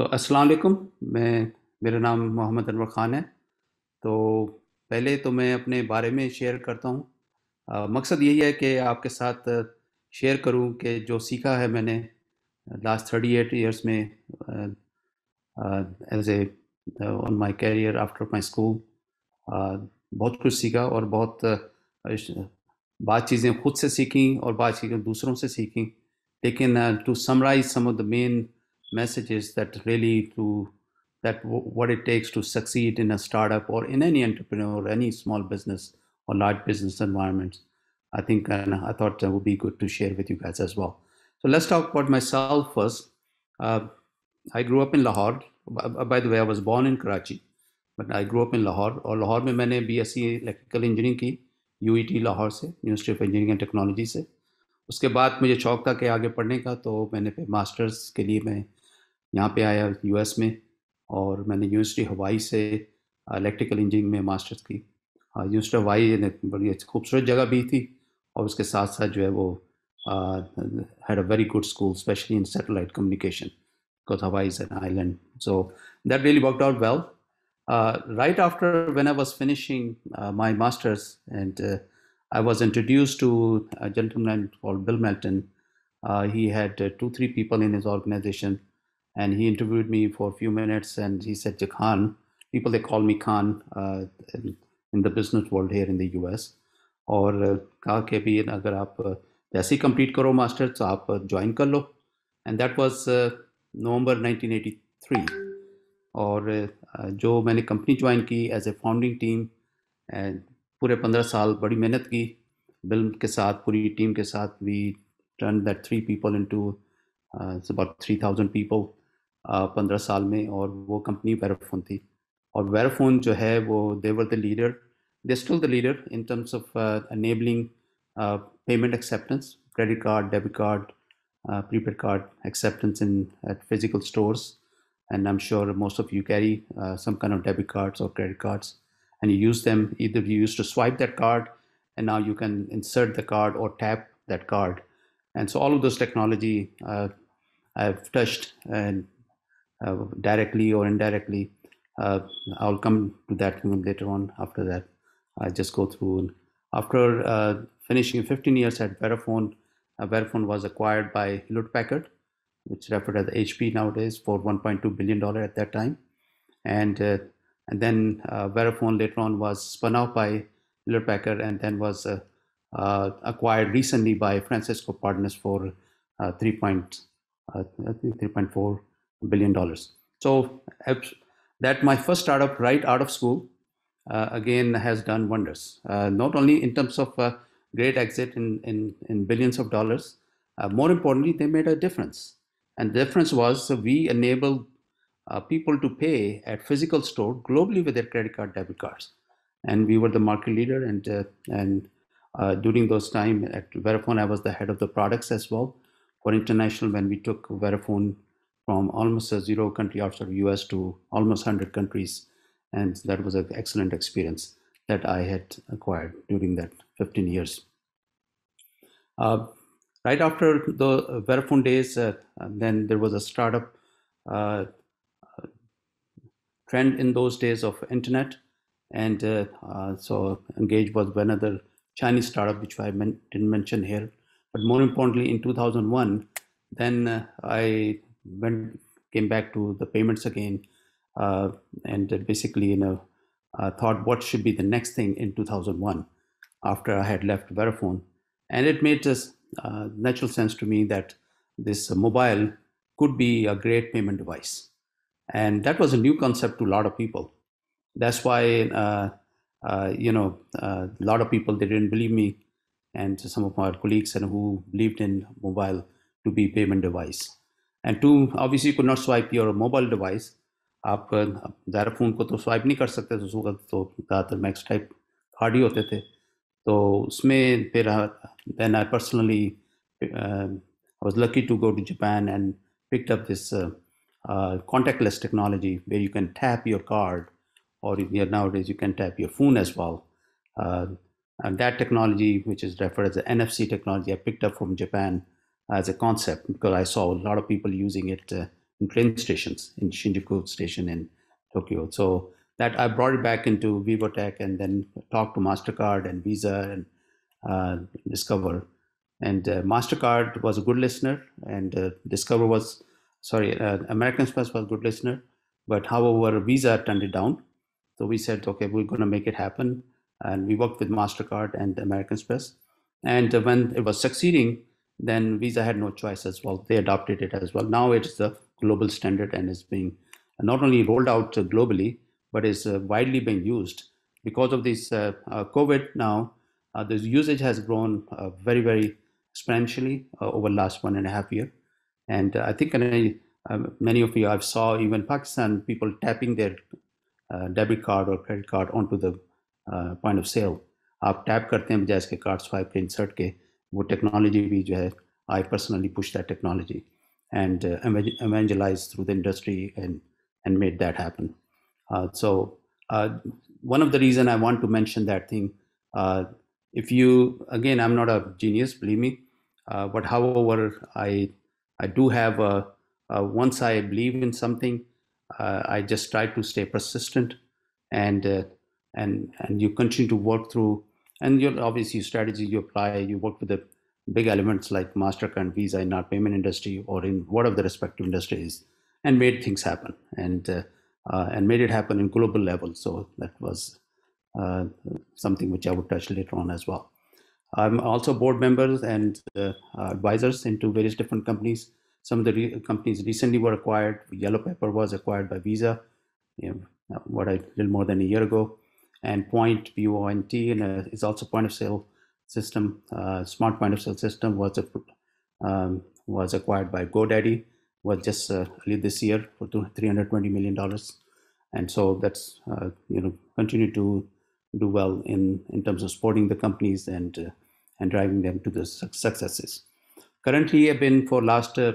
तो अस्सलाम वालेकुम। मैं, मेरा नाम मोहम्मद अनवर ख़ान है। तो पहले तो मैं अपने बारे में शेयर करता हूँ। मकसद यही है कि आपके साथ शेयर करूँ कि जो सीखा है मैंने लास्ट थर्टी एट ईयर्स में as a on my career after my school बहुत कुछ सीखा और बहुत बात चीज़ें खुद से सीखी और बात चीज़ें दूसरों से सीखी। लेकिन to summarise some of the main messages that really to that w- what it takes to succeed in a startup or in any entrepreneur or any small business or large business environments i think and i thought that would be good to share with you guys as well so let's talk about myself first uh, i grew up in lahore by, by the way i was born in karachi but i grew up in lahore और लाहौर में मैंने B S C electrical engineering की you Lahore से university of engineering and technology से उसके बाद मुझे शौक था कि आगे पढ़ने का तो मैंने फिर मास्टर्स के लिए मैं यहाँ पे आया यूएस में और मैंने यूनिवर्सिटी हवाई से इलेक्ट्रिकल इंजीनियरिंग में मास्टर्स की। यूनिवर्सिटी हवाई ने बड़ी अच्छी- खूबसूरत जगह भी थी और उसके साथ साथ जो है वो had a very good school specially in satellite communication because Hawaii is an island so that really worked out well finishing uh, my master's, and uh, I was introduced to a gentleman called Bill Melton. Uh, he had uh, two, three people in his organization, and he interviewed me for a few minutes. And he said, "Khan, people they call me Khan uh, in, in the business world here in the U.S. और uh, कहा कि भी अगर आप uh, जैसे ही complete करो master तो आप ज्वाइन कर लो एंड दैट वाज नवंबर 1983 और अ, जो मैंने कंपनी ज्वाइन की एज ए फाउंडिंग टीम पूरे पंद्रह साल बड़ी मेहनत की बिल के साथ पूरी टीम के साथ we turn that three people into about three thousand people पंद्रह साल में और वो कंपनी वेराफोन थी और वेराफोन जो है वो they were the leader they still the leader in terms of enabling uh, payment acceptance credit card debit card uh, prepaid card acceptance in at physical stores and I'm sure most of you carry uh, some kind of debit cards or credit cards, and you use them. Either you used to swipe that card, and now you can insert the card or tap that card. And so all of those technology uh, I've touched and uh, directly or indirectly. Uh, I'll come to that later on. After that, I just go through. After uh, finishing 15 years at Verifone, uh, Verifone was acquired by Hewlett Packard which referred as HP nowadays for 1.2 billion dollar at that time, and uh, and then uh, Verifone later on was spun out by Hewlett Packard and then was uh, uh, acquired recently by Francisco Partners for uh, 3. Point, uh, 3.4 billion dollars. So that my first startup right out of school uh, again has done wonders. Uh, not only in terms of uh, great exit in, in, in billions of dollars, uh, more importantly, they made a difference. And the difference was we enabled uh, people to pay at physical store globally with their credit card, debit cards, and we were the market leader. And uh, and during those time at Verifone, I was the head of the products as well for international. When we took Verifone from almost a zero country outside of US to almost 100 countries, and that was an excellent experience that I had acquired during that 15 years. Uh, right after the Verifone days, uh, then there was a startup uh, trend in those days of internet, and uh, uh, so Engage was one other Chinese startup which I men- didn't mention here. But more importantly, in 2001, then uh, I went came back to the payments again, uh, and basically, you know, uh, thought what should be the next thing in 2001 after I had left Verifone, and it made just uh, natural sense to me that this mobile could be a great payment device, and that was a new concept to a lot of people. That's why uh, uh, you know uh, a lot of people they didn't believe me, and some of my colleagues and who believed in mobile to be payment device. And two, obviously, you could not swipe your mobile device. आप ज़्यादा phone को तो swipe नहीं कर सकते तो उसको तो ज़्यादातर मैक्स टाइप कार्ड ही होते थे तो उसमें फिर then I personally uh, I was lucky to go to Japan and picked up this uh, uh, contactless technology where you can tap your card or yeah, nowadays you can tap your phone as well. Uh, and that technology, which is referred as the NFC technology, I picked up from Japan as a concept because I saw a lot of people using it uh, in train stations in Shinjuku station in Tokyo. So that I brought it back into VivoTech and then talked to Mastercard and Visa and uh, Discover. And uh, Mastercard was a good listener, and uh, Discover was sorry, uh, American Express was a good listener, but however Visa turned it down. So we said, okay, we're going to make it happen, and we worked with Mastercard and American Express. And when it was succeeding, then Visa had no choice as well. They adopted it as well. Now it's the global standard and is being not only rolled out globally, but is uh, widely being used. Because of this uh, uh, COVID now, the usage has grown very, very exponentially over the last one and a half year. And I think many of you I've saw even Pakistan people tapping their debit card or credit card onto the point of sale. आप tap करते हैं बजाय इसके card swipe के insert के वो technology भी जो है I personally push that technology and uh, evangelized through the industry and, and made that happen. Uh, so uh, one of the reason I want to mention that thing, uh, if you, again, I'm not a genius, believe me, uh, but however, I, I do have, a, a once I believe in something, uh, I just try to stay persistent and, and, and you continue to work through, and you obviously strategy you apply, you work with the big elements like MasterCard Visa in our payment industry or in whatever the respective industry is, and made things happen and uh, uh, and made it happen in global level. So that was uh, something which I would touch later on as well. I'm also board members and uh, advisors into various different companies. Some of the re companies recently were acquired. Yellow Pepper was acquired by Visa, you know, what a little more than a year ago, and Point P O N T and uh, is also point of sale system, uh, smart point of sale system was a, um, was acquired by GoDaddy was just uh, this year for 320 million dollars, and so that's uh, you know continue to do well in in terms of supporting the companies and uh, and driving them to the successes. Currently, I've been for last uh,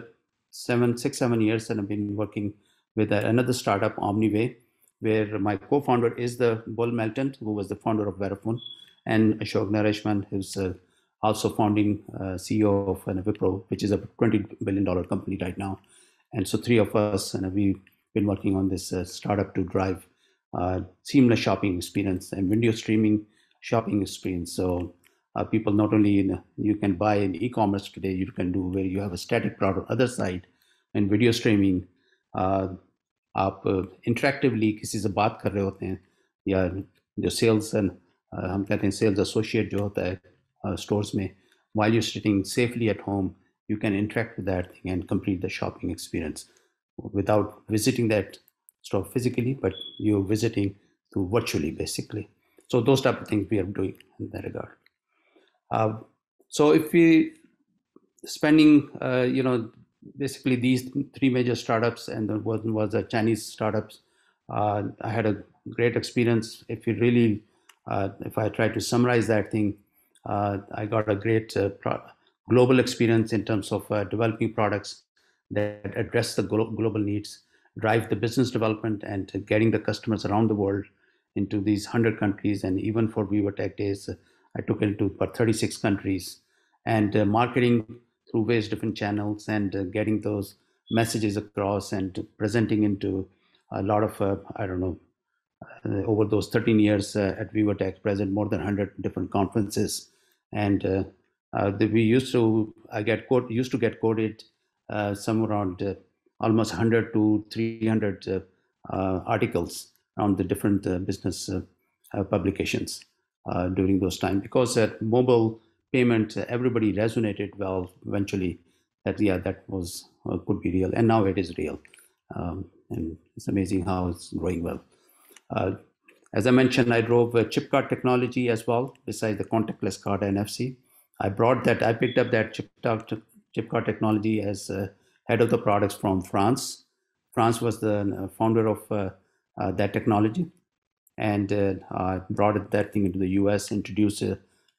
seven six seven years, and I've been working with another startup, OmniWay, where my co-founder is the Bull Melton, who was the founder of Verifone and Ashok Nareshman, who's uh, also founding uh, CEO of uh, which is a $20 billion company right now. And so three of us, and we've been working on this uh, startup to drive uh, seamless shopping experience and video streaming shopping experience. So uh, people not only in, you can buy in e-commerce today, you can do where you have a static product other side and video streaming. आप इंटरेक्टिवली किसी से बात कर रहे होते हैं या जो सेल्स एंड हम कहते हैं सेल्स एसोसिएट जो होता है स्टोर्स में while you're sitting safely at home, you can interact with that thing and complete the shopping experience without visiting that store physically, but you're visiting through virtually, basically. So those type of things we are doing in that regard. Uh, so if we spending, uh, you know, basically these three major startups, and the one was the Chinese startups. Uh, I had a great experience. If you really uh, if I try to summarize that thing, uh, I got a great uh, global experience in terms of developing products that address the glo global needs, drive the business development, and getting the customers around the world into these 100 countries. And even for VivoTech days, I took it to about 36 countries and uh, marketing through various different channels and uh, getting those messages across and presenting into a lot of, uh, I don't know, uh, over those 13 years uh, at VivoTech, present more than 100 different conferences. And uh, the, we used to, I get quote, used to get quoted somewhere around almost 100 to 300 articles on the different business publications during those time because at mobile payment, everybody resonated well eventually that yeah that was uh, could be real and now it is real um, and it's amazing how it's growing well uh, as I mentioned, I drove a chip card technology as well, besides the contactless card NFC. I brought that, I picked up that chip, chip card technology as uh, head of the products from France. France was the uh, founder of uh, that technology and uh, brought that thing into the US, introduced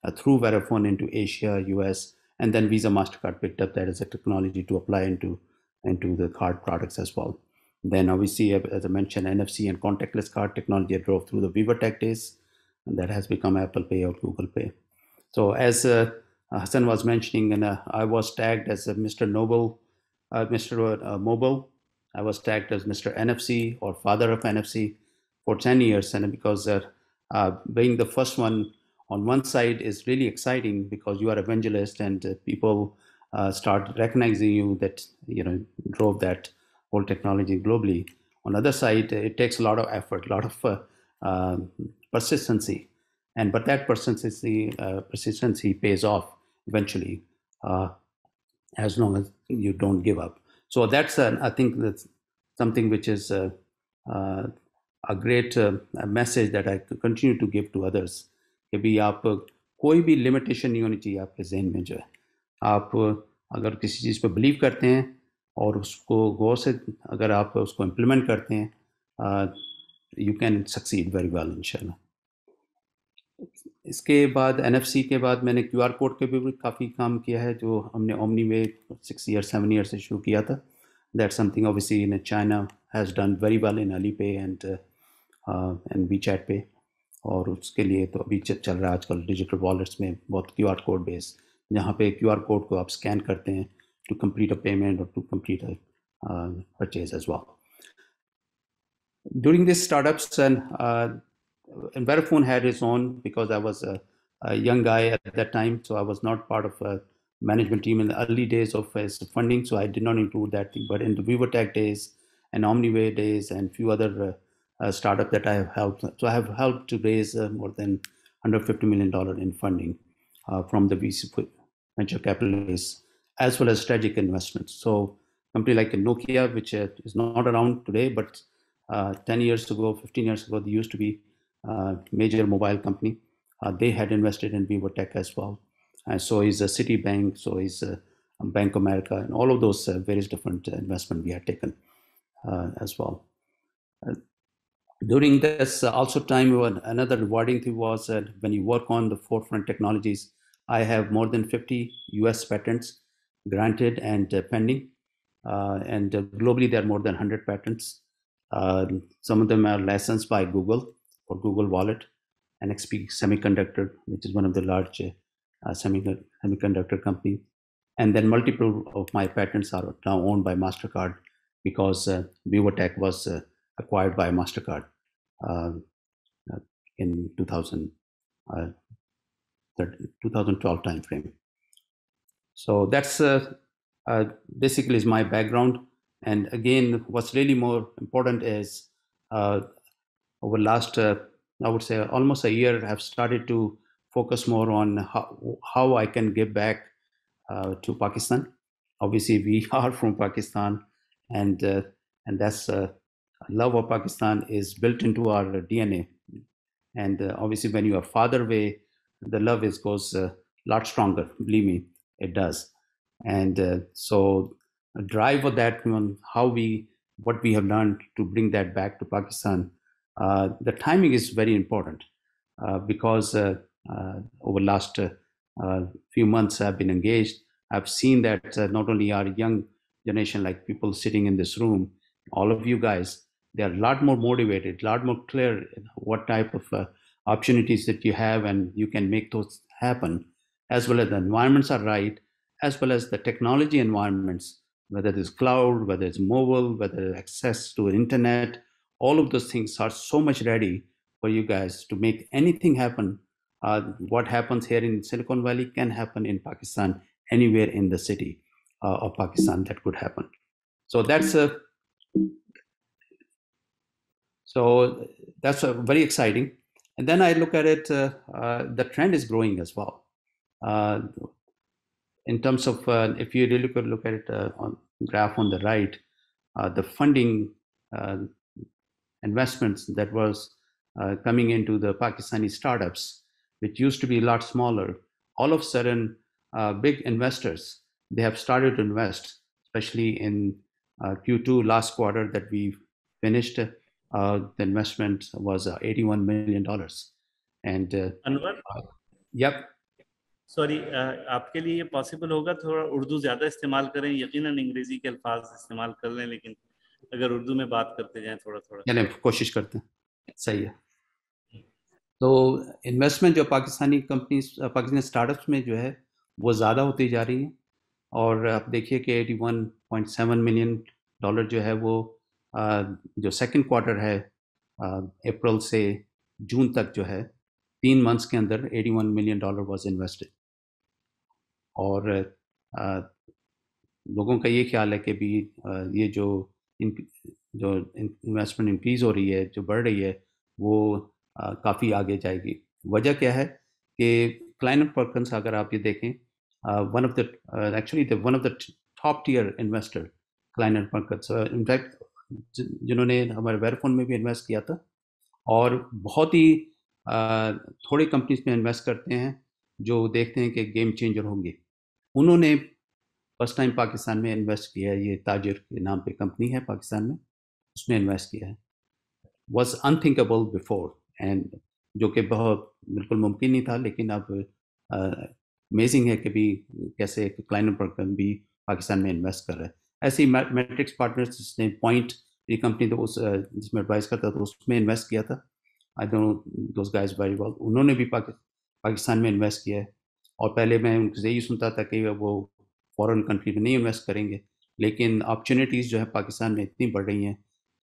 it through Verifone into Asia, US, and then Visa MasterCard picked up that as a technology to apply into, into the card products as well. Then obviously, as I mentioned, NFC and contactless card technology drove through the VivoTech days, and that has become Apple Pay or Google Pay. So as uh, Hassan was mentioning, and uh, I was tagged as Mr. Noble, uh, Mr. Uh, Mobile, I was tagged as Mr. NFC or father of NFC for 10 years. And because uh, uh, being the first one on one side is really exciting because you are evangelist and uh, people uh, start recognizing you that, you know, drove that whole technology globally. On the other side, it takes a lot of effort, a lot of uh, um, persistency. And but that persistency, uh, persistency pays off eventually, as long as you don't give up. So that's, I think that's something which is uh, uh, a great uh, message that I continue to give to others. कि भी आप कोई भी limitation नहीं होनी चाहिए आपके जहन में जो है। आप अगर किसी चीज़ पर बिलीव करते हैं और उसको गौर से अगर आप उसको इम्प्लीमेंट करते हैं you can succeed very well in इसके बाद एन के बाद मैंने क्यू आर कोड के भी काफ़ी काम किया है, जो हमने omni way six year seven year से शुरू किया था। That something obviously in China has done very well in Alipay and and WeChat pay. और उसके लिए तो अभी चल रहा है आजकल डिजिटल वॉलेट्स में बहुत क्यू आर कोड बेस जहाँ पे क्यू आर कोड को आप स्कैन करते हैं टू कम्प्लीट अ पेमेंट और to complete a purchase as well during these startups and uh, and Verifone had its own because I was a, a, young guy at that time, so I was not part of a management team in the early days of his funding, so I did not include that thing. But in the VivoTech days and OmniWay days and few other uh, uh, startup that I have helped, so I have helped to raise uh, more than 150 million dollar in funding uh, from the VC venture capitalists as well as strategic investments. So company like Nokia, which uh, is not around today, but uh, 10 years ago, 15 years ago, they used to be uh, major mobile company. Uh, they had invested in VivoTech as well. And so is a Citibank, so is a Bank of America, and all of those various different investment we had taken as well. During this also time, another rewarding thing was that when you work on the forefront technologies, I have more than 50 US patents granted and uh, pending. Uh, and uh, globally, there are more than 100 patents. some of them are licensed by Google for Google Wallet, NXP Semiconductor, which is one of the large uh, semiconductor company. And then multiple of my patents are now owned by MasterCard because uh, was uh, acquired by MasterCard uh, uh, in 2000, uh, 2012 timeframe. So that's basically is my background. And again, what's really more important is over the last, uh, I would say, almost a year, I've started to focus more on how, how I can give back uh, to Pakistan. Obviously, we are from Pakistan, and uh, and that's uh, love of Pakistan is built into our DNA. And uh, obviously, when you are farther away, the love is goes a lot stronger. Believe me, it does. And uh, so, drive of that on how we what we have learned to bring that back to Pakistan uh, the timing is very important uh, because uh, over the last few months I've been engaged. I've seen that not only our young generation, like people sitting in this room, all of you guys, they are a lot more motivated, a lot more clear what type of uh, opportunities that you have, and you can make those happen, as well as the environments are right, as well as the technology environments, whether it's cloud, whether it's mobile, whether it's access to internet, all of those things are so much ready for you guys to make anything happen. Uh, what happens here in Silicon Valley can happen in Pakistan, anywhere in the city uh, of Pakistan that could happen. So that's a so that's a very exciting. And then I look at it, uh, uh the trend is growing as well. Uh, in terms of uh, if you really at, look at it on graph on the right, the funding investments that was uh, coming into the Pakistani startups, which used to be a lot smaller, all of a sudden, uh, big investors, they have started to invest, especially in uh, Q2 last quarter that we finished. Uh, the investment was uh, 81 million dollars, and uh, Anwar, yep. Sorry आपके लिए possible होगा थोड़ा उर्दू ज़्यादा इस्तेमाल करें यकीनन अंग्रेज़ी के अल्फाज इस्तेमाल कर लें लेकिन अगर उर्दू में बात करते जाएँ थोड़ा थोड़ा। नहीं कोशिश करते हैं। सही है। तो इन्वेस्टमेंट जो पाकिस्तानी कंपनी पाकिस्तानी स्टार्टअप्स में जो है वो ज़्यादा होती जा रही है। और आप देखिए कि 81.7 मिलियन डॉलर जो है वो जो सेकंड क्वार्टर है अप्रैल से जून तक जो है, तीन मंथ्स के अंदर 81 मिलियन डॉलर वाज इन्वेस्टेड और लोगों का ये ख्याल है कि भी ये जो इन जो इन्वेस्टमेंट इंक्रीज़ हो रही है, जो बढ़ रही है, वो काफ़ी आगे जाएगी। वजह क्या है कि क्लाइनेट पर्कन्स अगर आप ये देखें one of the actually the one of the top tier investor Kleiner Perkins in fact जिन्होंने हमारे वेरफोन में भी इन्वेस्ट किया था। और बहुत ही थोड़ी कंपनीज़ में इन्वेस्ट करते हैं, जो देखते हैं कि गेम चेंजर होंगे। उन्होंने फ़र्स्ट टाइम पाकिस्तान में इन्वेस्ट किया है, ये ताजिर के नाम पे कंपनी है पाकिस्तान में, उसमें इन्वेस्ट किया है। वॉज़ अनथिंकेबल बिफोर एंड जो कि बहुत बिल्कुल मुमकिन नहीं था, लेकिन अब अमेजिंग है कि भी कैसे पर भी पाकिस्तान में इन्वेस्ट कर रहे हैं। ऐसे ही मैट्रिक्स पार्टनर्स जिसने पॉइंट ये कंपनी तो उस जिसमें एडवाइस करता था उसमें इन्वेस्ट किया था। I don't those guys very well उन्होंने भी पाकिस्तान में इन्वेस्ट किया है। और पहले मैं उनसे यही सुनता था कि वो फॉरेन कंट्री में नहीं इन्वेस्ट करेंगे। लेकिन अपॉर्चुनिटीज़ जो है पाकिस्तान में इतनी बढ़ रही हैं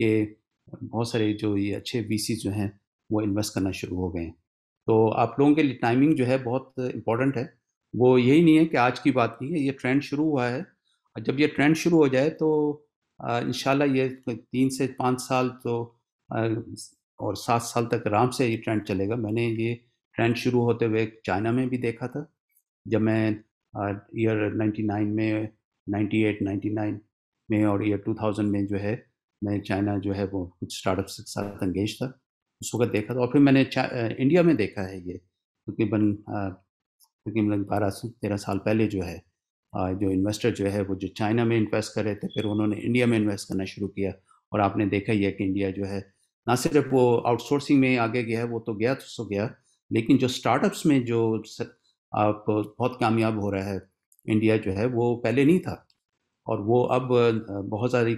कि बहुत सारे जो ये अच्छे वी जो हैं, वो इन्वेस्ट करना शुरू हो गए हैं। तो आप लोगों के लिए टाइमिंग जो है बहुत इंपॉर्टेंट है। वो यही नहीं है कि आज की बात नहीं है, ये ट्रेंड शुरू हुआ है। जब ये ट्रेंड शुरू हो जाए तो इन ये तीन से पाँच साल तो और सात साल तक आराम से ये ट्रेंड चलेगा। मैंने ये ट्रेंड शुरू होते हुए चाइना में भी देखा था, जब मैं ईयर 99 में 98 99 में और ईयर 2000 में जो है, मैं चाइना जो है वो कुछ स्टार्टअप्स के साथ एंगेज था, उस वक्त देखा था। और फिर मैंने इंडिया में देखा है ये, तकरीबन तकरीबन बारह तेरह साल पहले जो है जो इन्वेस्टर जो है, वो जो चाइना में इन्वेस्ट कर रहे थे, फिर उन्होंने इंडिया में इन्वेस्ट करना शुरू किया। और आपने देखा ही है कि इंडिया जो है, ना सिर्फ़ वो आउटसोर्सिंग में आगे गया है, वो तो गया तो सो गया, लेकिन जो स्टार्टअप्स में जो आप बहुत कामयाब हो रहा है इंडिया जो है, वो पहले नहीं था। और वो अब बहुत सारी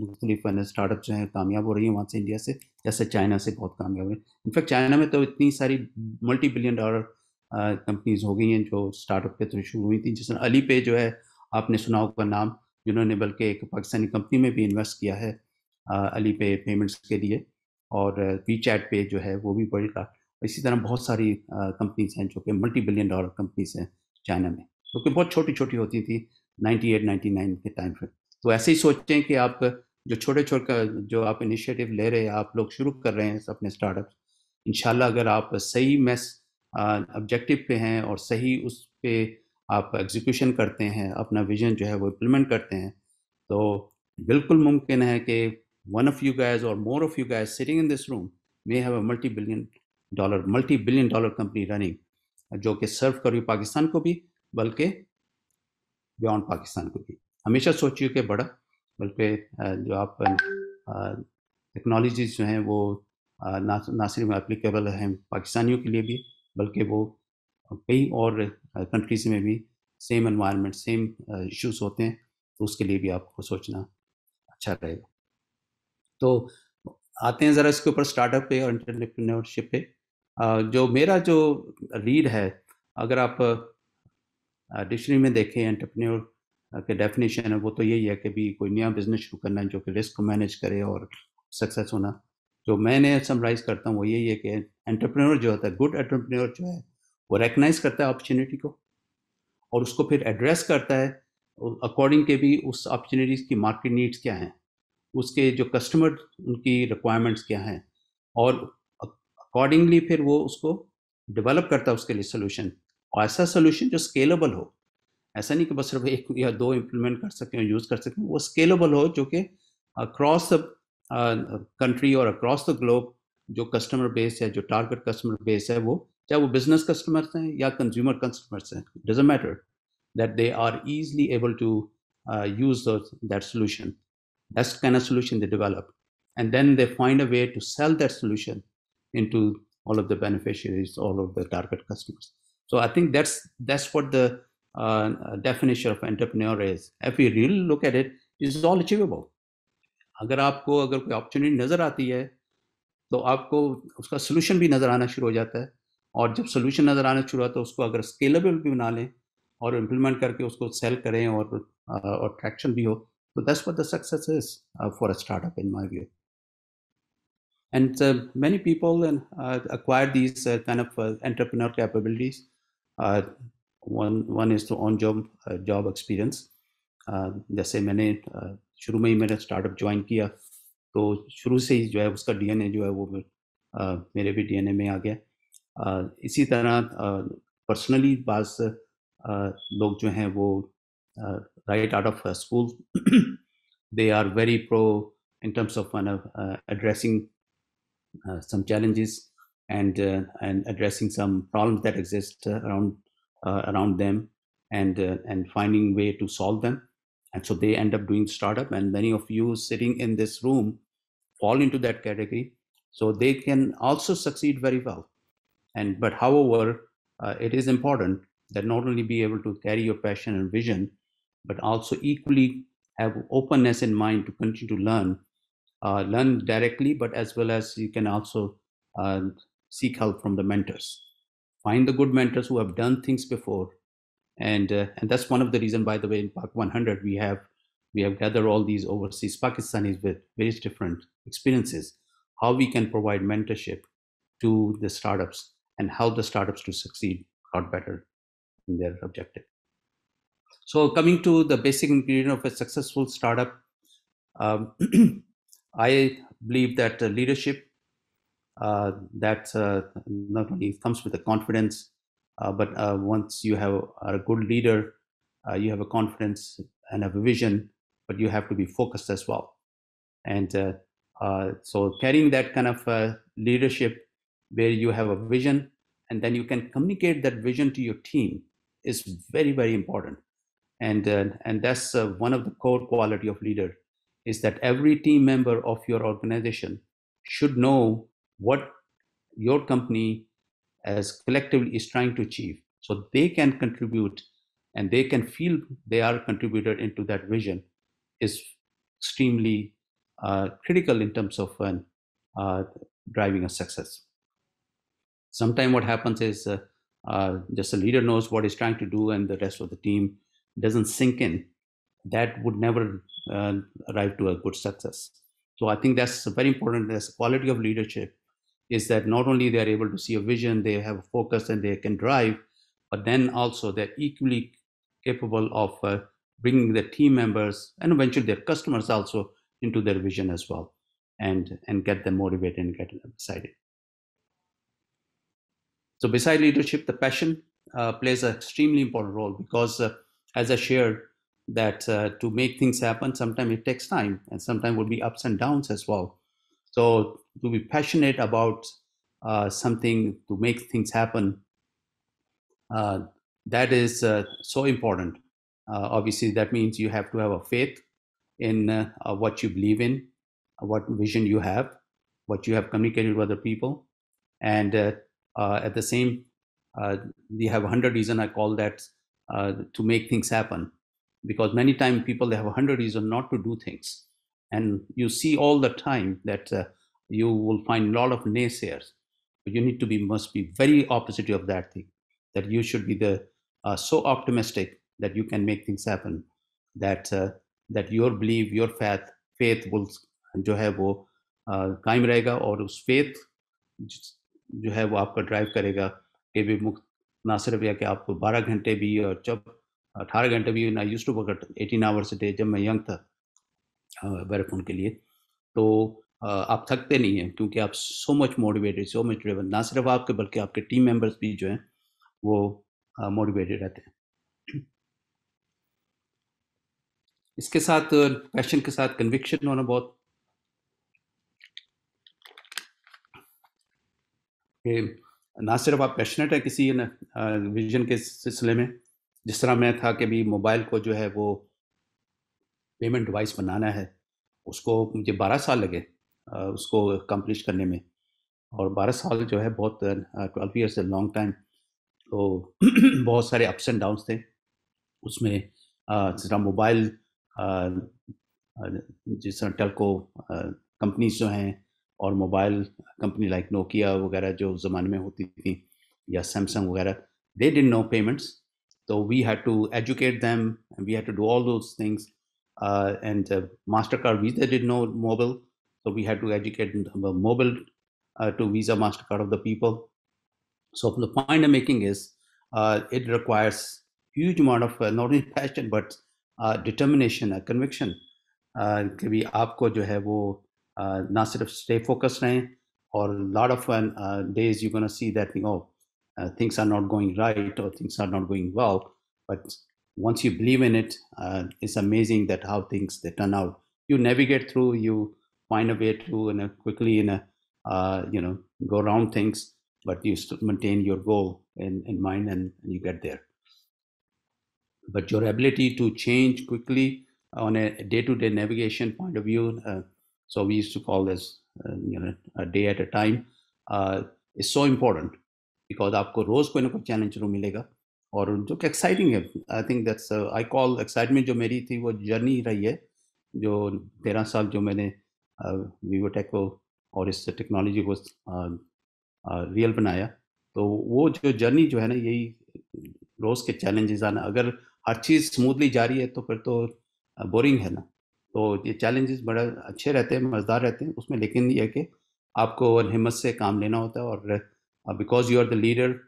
मुख्तलिफ़ स्टार्टअप जो हैं, कामयाब हो रही हैं वहाँ से इंडिया से, जैसे चाइना से बहुत कामयाब हो। रही है इनफैक्ट चाइना में तो इतनी सारी मल्टी बिलियन डॉलर कंपनीज़ हो गई हैं जो स्टार्टअप के थ्रू शुरू हुई थी जिसमें अली पे जो है, आपने सुना होगा नाम, जिन्होंने बल्कि एक पाकिस्तानी कंपनी में भी इन्वेस्ट किया है अली पे पेमेंट्स के लिए और वी चैट पे जो है वो भी बड़ी इसी तरह बहुत सारी कंपनीज़ हैं जो कि मल्टी बिलियन डॉलर कंपनीज़ हैं चाइना में क्योंकि तो बहुत छोटी छोटी होती थी 98 99 के टाइम पर तो ऐसे ही सोचें कि आप जो छोटे छोटे जो आप इनिशिएटिव ले रहे हैं, आप लोग शुरू कर रहे हैं अपने स्टार्टअप इन अगर आप सही मैस ऑब्जेक्टिव पे हैं और सही उस पर आप एग्जीक्यूशन करते हैं, अपना विजन जो है वो इम्प्लीमेंट करते हैं तो बिल्कुल मुमकिन है कि वन ऑफ़ यू गैज और more of you guys sitting in this room may have a multi billion dollar multi billion dollar company running जो कि सर्व कर रही पाकिस्तान को भी, बल्कि बियॉन्ड पाकिस्तान को भी। हमेशा सोचिए कि बड़ा, बल्कि जो आप टेक्नोलॉजीज़ जो हैं वो ना ना सिर्फ़ एप्लीकेबल हैं पाकिस्तानियों के लिए भी बल्कि वो कई और कंट्रीज़ में भी सेम एनवायरनमेंट सेम इश्यूज़ होते हैं तो उसके लिए भी आपको सोचना अच्छा रहेगा। तो आते हैं ज़रा इसके ऊपर स्टार्टअप पे और इंटरप्रेन्योरशिप पे। जो मेरा जो रीड है, अगर आप डिक्शनरी में देखें एंटरप्रेन्योर के डेफिनेशन है, वो तो यही है कि भी कोई नया बिज़नेस शुरू करना है, जो कि रिस्क मैनेज करे और सक्सेस होना। जो मैंने समराइज करता हूँ, वो यही है कि एंटरप्रेन्योर जो होता है गुड एंटरप्रेन्योर जो है, वो रिकग्नाइज करता है अपॉर्चुनिटी को और उसको फिर एड्रेस करता है अकॉर्डिंग के भी उस अपॉर्चुनिटीज़ की मार्केट नीड्स क्या हैं, उसके जो कस्टमर उनकी रिक्वायरमेंट्स क्या हैं और अकॉर्डिंगली फिर वो उसको डेवलप करता है उसके लिए सोल्यूशन और ऐसा सोल्यूशन जो स्केलेबल हो। ऐसा नहीं कि बस सिर्फ़ एक या दो इम्प्लीमेंट कर सकें यूज़ कर सकें, वो स्केलेबल हो जो कि अक्रॉस द कंट्री और अक्रॉस द ग्लोब जो कस्टमर बेस है जो टारगेट कस्टमर बेस है वो चाहे वो बिजनेस कस्टमर्स हैं या कंज्यूमर कस्टमर्स हैं doesn't matter that they are easily able to use those, that solution. That's the kind of solution they develop. And then they find a way to sell that solution into all of the beneficiaries, all of the target customers. So I think that's that's what the uh, definition of entrepreneur is. If we really look at it, this is all achievable. अगर आपको, अगर कोई opportunity नज़र आती है तो आपको उसका सोल्यूशन भी नज़र आना शुरू हो जाता है। और जब सोल्यूशन नज़र आना शुरू होता है, उसको अगर स्केलेबल भी बना लें और इम्प्लीमेंट करके उसको सेल करें और और ट्रैक्शन भी हो तो दस for the success for a startup in my view and many people acquire these kind of entrepreneur capabilities one one is on job job experience जैसे मैंने uh, शुरू में ही मैंने स्टार्टअप ज्वाइन किया तो शुरू से ही जो है उसका डीएनए जो है वो आ, मेरे भी डीएनए में आ गया। आ, इसी तरह पर्सनली बास लोग जो हैं वो right out of school they are very pro in terms of one addressing some challenges and and addressing some problems that exist around around them and and finding way to solve them and so they end up doing startup and many of you sitting in this room fall into that category so they can also succeed very well and but however uh, it is important that not only be able to carry your passion and vision but also equally have openness in mind to continue to learn, uh, learn directly, but as well as you can also uh, seek help from the mentors. Find the good mentors who have done things before, and uh, and that's one of the reason. By the way, in Pak 100 we have we have gathered all these overseas Pakistanis with various different experiences. How we can provide mentorship to the startups and help the startups to succeed lot better in their objective. So coming to the basic ingredient of a successful startup, um, I believe that uh, leadership uh, that uh, not only comes with the confidence, but uh, once you have a good leader, uh, you have a confidence and have a vision, but you have to be focused as well. And so carrying that kind of leadership where you have a vision and then you can communicate that vision to your team is very, very important and uh, and that's uh, one of the core quality of leader is that every team member of your organization should know what your company as collectively is trying to achieve so they can contribute and they can feel they are contributed into that vision is extremely uh, critical in terms of uh, driving a success sometimes what happens is uh, uh, just a leader knows what he's trying to do and the rest of the team doesn't sink in, that would never uh, arrive to a good success. So I think that's very important. As quality of leadership is that not only they are able to see a vision, they have a focus, and they can drive, but then also they're equally capable of uh, bringing their team members and eventually their customers also into their vision as well, and and get them motivated and get them excited. So beside leadership, the passion uh, plays an extremely important role because uh, as I shared, that uh, to make things happen, sometimes it takes time, and sometimes will be ups and downs as well. So to be passionate about uh, something to make things happen, uh, that is uh, so important. Uh, obviously, that means you have to have a faith in uh, what you believe in, what vision you have, what you have communicated with other people, and at the same, we have a hundred reason I call that uh, to make things happen. Because many times people they have a hundred reasons not to do things. And you see all the time that uh, you will find a lot of naysayers but you need to be must be very opposite of that thing that you should be the uh, so optimistic that you can make things happen that uh, that your belief your faith faith will जो है वो कायम रहेगा और उस faith जो है वो आपका ड्राइव करेगा कि भी मुक्त ना सिर्फ यह कि आप 12 घंटे भी और जब 18 घंटे भी ना use to work 18 hours day जब मैं यंग था मैराथन के लिए तो आप थकते नहीं हैं, क्योंकि आप so much motivated so much driven ना सिर्फ़ आपके, बल्कि आपके टीम मेंबर्स भी जो हैं, वो मोटिवेटेड रहते हैं। इसके साथ पैशन के साथ कन्विक्शन होना बहुत ना सिर्फ़ आप पैशनेट है किसी विजन के सिलसिले में, जिस तरह मैं था कि भी मोबाइल को जो है वो पेमेंट डिवाइस बनाना है, उसको मुझे बारह साल लगे। उसको कंप्लीट करने में। और बारह साल जो है बहुत twelve years a long time तो बहुत सारे अप्स एंड डाउन्स थे। उसमें जिस तरह मोबाइल जिस तरह टेलको कंपनीज़ जो हैं और मोबाइल कंपनी लाइक नोकिया वगैरह जो ज़माने में होती थी या सैमसंग वगैरह दे डिन नो पेमेंट्स तो we had to educate them we had to do all those things and Mastercard we they did no mobile, so we had to educate mobile uh, to Visa Mastercard of the people. So the point I'm making is uh, it requires huge amount of uh, not only passion but uh, determination, a conviction कि भी आपको जो है वो ना सिर्फ stay focused रहें और lot of uh, days you're going to see that oh uh, things are not going right or things are not going well but once you believe in it uh, it's amazing that how things they turn out you navigate through you find a way to in a quickly in a uh, you know go around things but you still maintain your goal in, in mind and you get there but your ability to change quickly on a day-to-day navigation point of view uh, so we used to call this uh, you know a day at a time uh, is so important because आपको रोज कोई ना कोई challenge जरूर मिलेगा और जो कि exciting है I think that's I call excitement जो मेरी थी वो जर्नी रही है जो तेरह साल जो मैंने वीवो टेक को और इस टेक्नोलॉजी को रियल बनाया। तो वो जो जर्नी जो है ना यही रोज़ के चैलेंजेस आना। अगर हर चीज़ स्मूथली जारी है तो फिर तो बोरिंग है ना। तो ये चैलेंजेस बड़ा अच्छे रहते हैं मज़ेदार रहते हैं उसमें। लेकिन ये कि आपको हिम्मत से काम लेना होता है और because you are the leader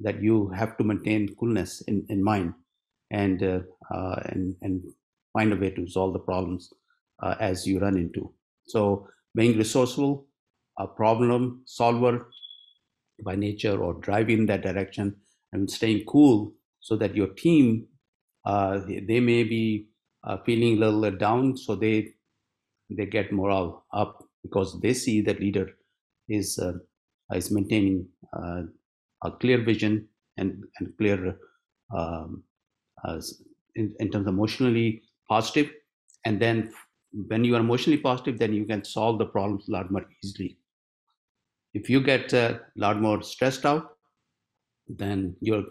that you have to maintain coolness in, in mind and, uh, uh, and, and find a way to uh, as you run into. So being resourceful, a problem solver by nature or drive in that direction and staying cool so that your team, uh, they may be uh, feeling a little down, so they they get morale up because they see the leader is uh, is maintaining a clear vision and, and clear um, uh, in, in terms of emotionally positive and then when you are emotionally positive then you can solve the problems a lot more easily if you get a lot more stressed out then your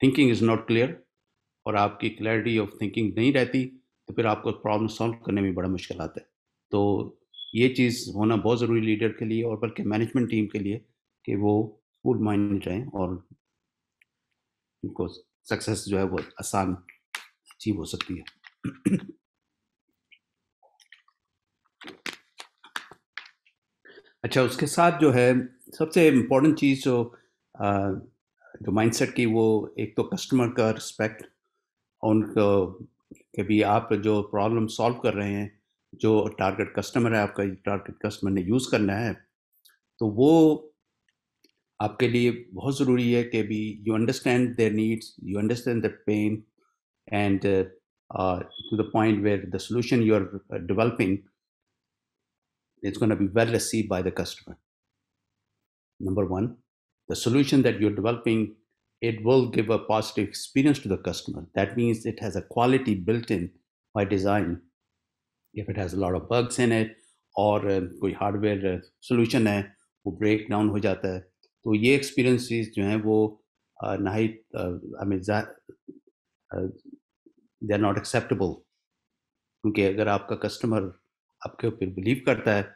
thinking is not clear और आपकी clarity of thinking नहीं रहती तो फिर आपको problem solve करने में बड़ा मुश्किल आता है तो ये चीज़ होना बहुत ज़रूरी लीडर के लिए और बल्कि मैनेजमेंट टीम के लिए कि वो फुल माइंड रहें और उनको सक्सेस जो है वो आसान अचीव हो सकती है अच्छा उसके साथ जो है, सबसे इम्पोर्टेंट चीज़ जो जो माइंडसेट की वो, एक तो कस्टमर का रिस्पेक्ट उनको कि भी आप जो प्रॉब्लम सॉल्व कर रहे हैं, जो टारगेट कस्टमर है, आपका टारगेट कस्टमर ने यूज़ करना है तो वो आपके लिए बहुत ज़रूरी है कि भी you understand their needs you understand the pain and to the point where the solution you are developing is going to be well received by the customer number one the solution that you're developing it will give a positive experience to the customer that means it has a quality built in by design if it has a lot of bugs in it और uh, कोई hardware solution है वो break down हो जाता है तो ये experiences जो हैं वो ना ही I mean they are not acceptable क्योंकि अगर आपका कस्टमर आपके ऊपर बिलीव करता है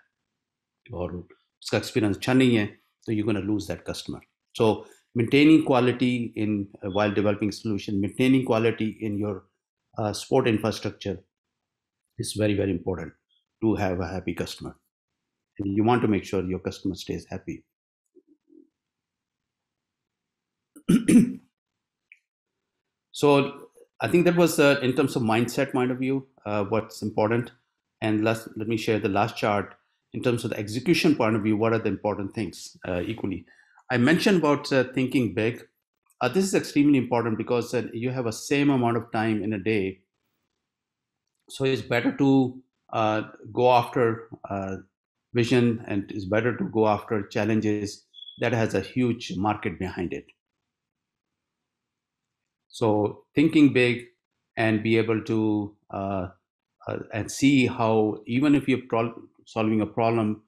और उसका एक्सपीरियंस अच्छा नहीं है तो you gonna lose that customer so maintaining quality in uh, while developing solution maintaining quality in your uh, sport infrastructure is very very important to have a happy customer and you want to make sure your customer stays happy so I think that was uh, in terms of mindset point of view, uh, what's important. And last, let me share the last chart in terms of the execution point of view. What are the important things uh, equally? I mentioned about uh, thinking big. Uh, this is extremely important because uh, you have a same amount of time in a day. So it's better to go after vision and it's better to go after challenges that has a huge market behind it. So thinking big and be able to uh, and see how even if you're solving a problem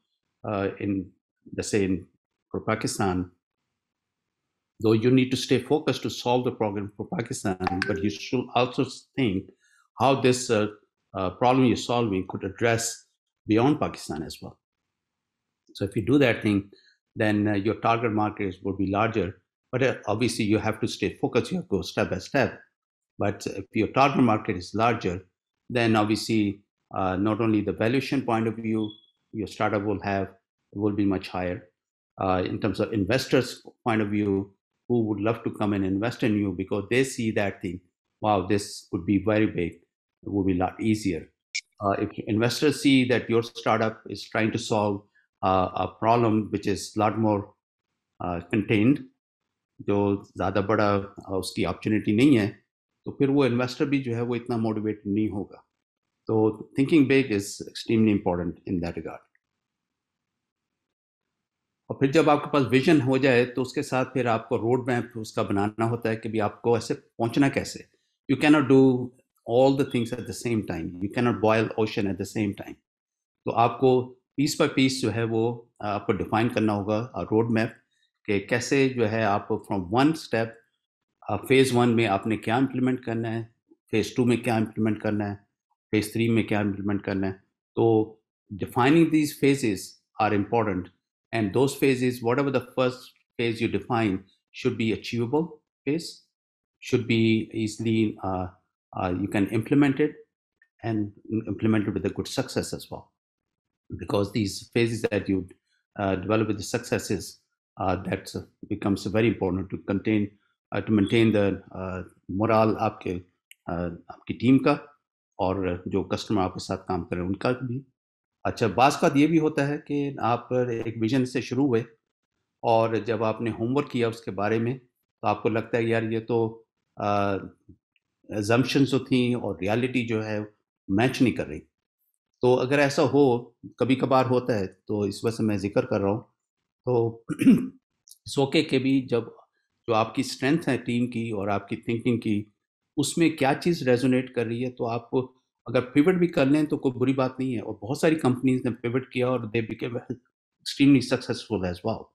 uh, in let's say in for Pakistan, though you need to stay focused to solve the problem for Pakistan, but you should also think how this uh, uh, problem you're solving could address beyond Pakistan as well. So if you do that thing, then uh, your target markets will be larger but uh, obviously, you have to stay focused. You have to go step by step. But if your target market is larger, then obviously uh, not only the valuation point of view your startup will have will be much higher. Uh, in terms of investors' point of view, who would love to come and invest in you because they see that thing. Wow, this could be very big. It would be a lot easier. Uh, if investors see that your startup is trying to solve uh, a problem which is a lot more uh, contained, जो ज़्यादा बड़ा उसकी opportunity नहीं है तो फिर वो investor भी जो है वो इतना मोटिवेट नहीं होगा। तो thinking big is extremely important in that regard और फिर जब आपके पास विजन हो जाए तो उसके साथ फिर आपको रोड मैप उसका बनाना होता है कि भी आपको ऐसे पहुँचना कैसे? You can not do all the things at the same time you can not boil ocean at the same time तो आपको पीस बाय पीस जो है वो, आपको डिफाइन करना होगा रोड मैप कि कैसे जो है आप from one step phase one में आपने क्या इम्प्लीमेंट करना है फेज़ टू में क्या इम्प्लीमेंट करना है फेज़ थ्री में क्या इम्प्लीमेंट करना है तो defining these phases are important And those phases, whatever the first phase you define, should be achievable phase, should be easily, uh, uh, you can implement it and implement it with a good success as well. Because these phases that you uh, develop with the successes, uh, that becomes very important to contain, uh, to maintain the morale आपके आपकी team का और जो customer आपके साथ काम कर रहे हैं, उनका भी। अच्छा बाज़ का ये भी होता है कि आप एक विज़न से शुरू हुए और जब आपने होमवर्क किया उसके बारे में तो आपको लगता है यार ये तो एजम्पन्स जो थी और रियलिटी जो है मैच नहीं कर रही। तो अगर ऐसा हो कभी कभार होता है तो इस वजह से मैं ज़िक्र कर रहा हूँ। तो सोके के भी जब जो आपकी स्ट्रेंथ है टीम की और आपकी थिंकिंग की, उसमें क्या चीज़ रेजोनेट कर रही है? तो आप अगर पिवट भी कर लें तो कोई बुरी बात नहीं है और बहुत सारी कंपनीज़ ने पिवट किया और they became extremely successful as wow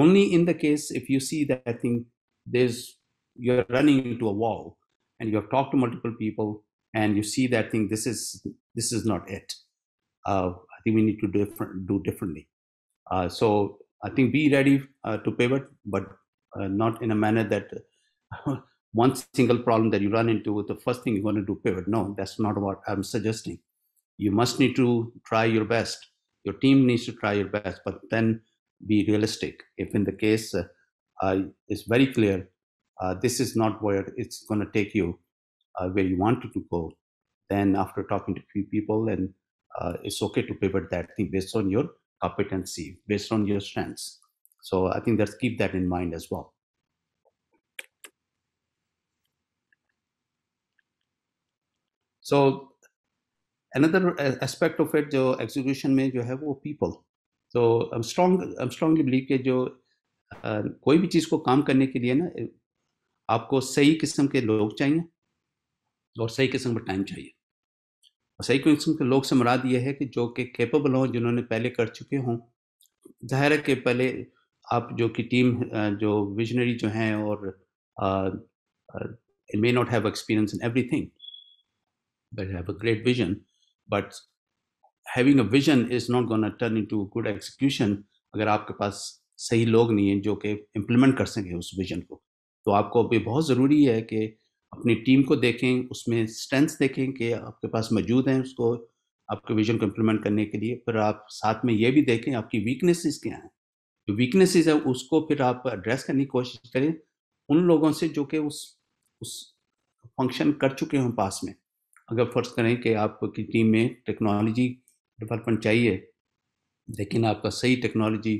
only in the case if you see they think this you are running to a wow and you have talk to multiple people and you see that thing this is this is not it I think we need to do differently so I think be ready to pivot but not in a manner that one single problem that you run into, the first thing you're going to do pivot. No, that's not what I'm suggesting. You must need to try your best. Your team needs to try your best, but then be realistic. If in the case uh, uh, it's very clear, uh, this is not where it's going to take you uh, where you wanted to go, then after talking to a few people, and uh, it's okay to pivot that thing based on your competency, based on your strengths. So I think let's keep that in mind as well. So another aspect of it जो execution में जो है वो people तो I strong I strongly believe के जो uh, कोई भी चीज़ को काम करने के लिए ना आपको सही किस्म के लोग चाहिए और सही किस्म का टाइम चाहिए और सही किस्म के लोग से मुराद ये है कि जो कि केपेबल हों जिन्होंने पहले कर चुके हों ज़ाहिर है कि पहले आप जो कि टीम जो विजनरी जो हैं और may not have experience in everything but have a great vision. But having a vision is not going to turn into good execution अगर आपके पास सही लोग नहीं हैं जो कि इम्प्लीमेंट कर सकें उस विजन को तो आपको अभी बहुत ज़रूरी है कि अपनी टीम को देखें, उसमें स्ट्रेंथ्स देखें कि आपके पास मौजूद हैं उसको, आपके विजन को इम्प्लीमेंट करने के लिए फिर आप साथ में ये भी देखें आपकी वीकनेसेस क्या हैं वीकनेसेस है, उसको फिर आप एड्रेस करने की कोशिश करें। उन लोगों से जो कि उस उस फ़ंक्शन कर चुके हों पास में। अगर फ़र्ज़ करें कि आपकी टीम में टेक्नोलॉजी डेवलपमेंट चाहिए, लेकिन आपका सही टेक्नोलॉजी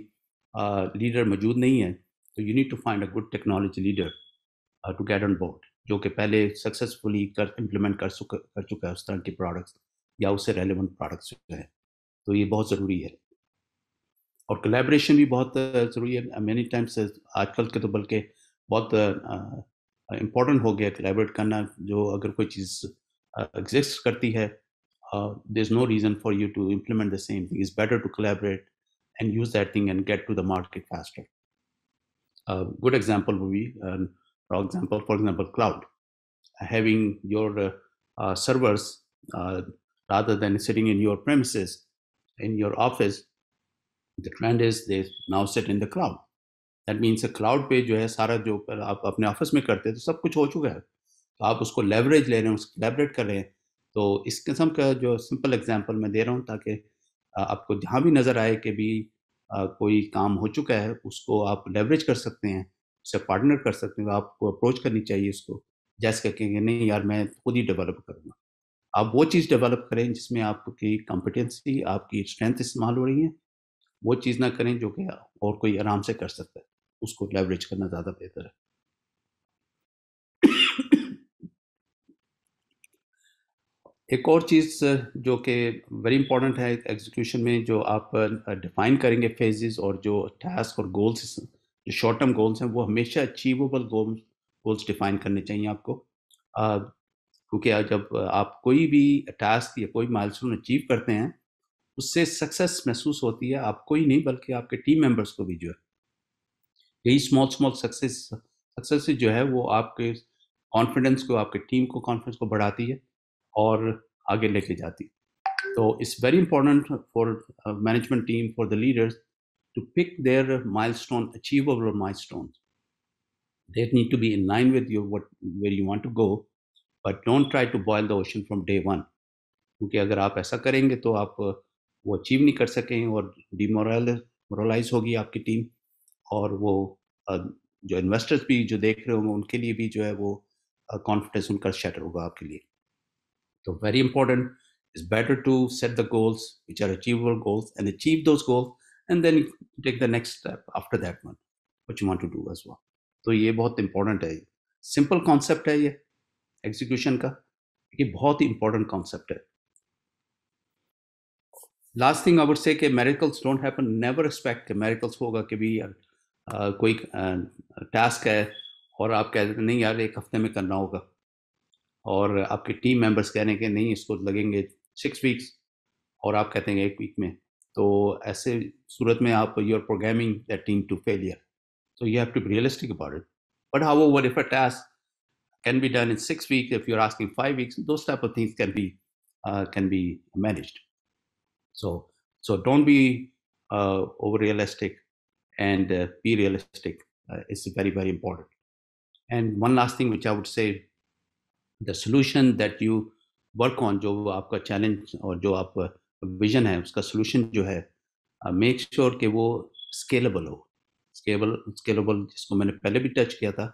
लीडर मौजूद नहीं है तो you need to find a good technology leader to get on board जो कि पहले सक्सेसफुली कर इम्प्लीमेंट कर चुका कर चुका है उस तरह के प्रोडक्ट्स या उससे रेलिवेंट प्रोडक्ट्स जो है। तो ये बहुत ज़रूरी है। और कोलेब्रेशन भी बहुत ज़रूरी है मैनी टाइम्स आजकल के तो बल्कि बहुत इम्पोर्टेंट हो गया कोलेबरेट करना जो अगर कोई चीज़ exists करती है uh, there's no reason for you to implement the same thing. It's better to collaborate and use that thing and get to the market faster. A good example would be, um, for example, for example, cloud. Having your uh, uh, servers uh, rather than sitting in your premises, in your office, the trend is they now sit in the cloud. That means a cloud पे जो है सारा जो आप अपने office में करते हैं तो सब कुछ हो चुका है। तो आप उसको लेवरेज ले रहे हैं, उसको लेबरेट कर रहे हैं। तो इस किस्म का जो सिंपल एग्जांपल मैं दे रहा हूँ ताकि आपको जहाँ भी नज़र आए कि भी कोई काम हो चुका है, उसको आप लेवरेज कर सकते हैं, उससे पार्टनर कर सकते हैं, आपको अप्रोच करनी चाहिए उसको जैसे कहेंगे, नहीं यार, मैं खुद ही डेवलप करूँगा। आप वो चीज़ डेवलप करें जिसमें आपकी कॉम्पिटेंसी आपकी स्ट्रेंथ इस्तेमाल हो रही है। वो चीज़ ना करें जो कि और कोई आराम से कर सकता है। उसको लेवरेज करना ज़्यादा बेहतर है। एक और चीज़, जो कि वेरी इंपॉर्टेंट है एग्जीक्यूशन में, जो आप डिफाइन करेंगे फेजेस और जो टास्क और गोल्स जो शॉर्ट टर्म गोल्स हैं, वो हमेशा अचीवेबल गोल्स गोल्स डिफाइन करने चाहिए आपको। क्योंकि जब आप कोई भी टास्क या कोई माइलस्टोन अचीव करते हैं उससे सक्सेस महसूस होती है आपको ही नहीं, बल्कि आपके टीम मेंबर्स को भी जो है। यही स्मॉल स्मॉल सक्सेस सक्सेस जो है वो आपके कॉन्फिडेंस को, आपके टीम को कॉन्फिडेंस को बढ़ाती है और आगे लेके जाती है। तो it's very important for management team for the leaders to pick their mile milestone achievable milestones they need to be in line with you what, where you want to go, but don't try to boil the ocean from day one. क्योंकि अगर आप ऐसा करेंगे तो आप वो achieve नहीं कर सके और और मोरलाइज होगी आपकी टीम और वो जो इन्वेस्टर्स भी जो देख रहे होंगे, उनके लिए भी जो है वो कॉन्फिडेंस उनका शेटर होगा आपके लिए। तो very important is better to set the goals which are achievable goals and achieve those goals and then take the next step after that month what want to do as wow तो ये बहुत important है simple concept है ये execution का। ये बहुत ही इंपॉर्टेंट कॉन्सेप्ट है। Last thing I would say कि miracles don't happen never expect कि मेरिकल्स होगा कि भी यार कोई टास्क है और आप कह देते नहीं यार एक हफ़्ते में करना होगा। और आपके टीम मेंबर्स कह रहे हैं कि नहीं इसको लगेंगे सिक्स वीक्स और आप कहते हैं एक वीक में. तो ऐसे सूरत में आप you are programming that team to failure so you have to be realistic about it. But however if a task can be done in six weeks if you're asking five weeks those type of things can be uh, can be managed. So so don't be uh, over realistic and uh, be realistic. Uh, it's very very important. And one last thing which i would say the solution that you work on जो आपका challenge और जो आप vision है उसका solution जो है make uh, sure sure कि वो स्केलेबल हो। स्केबल स्केलेबल जिसको मैंने पहले भी टच किया था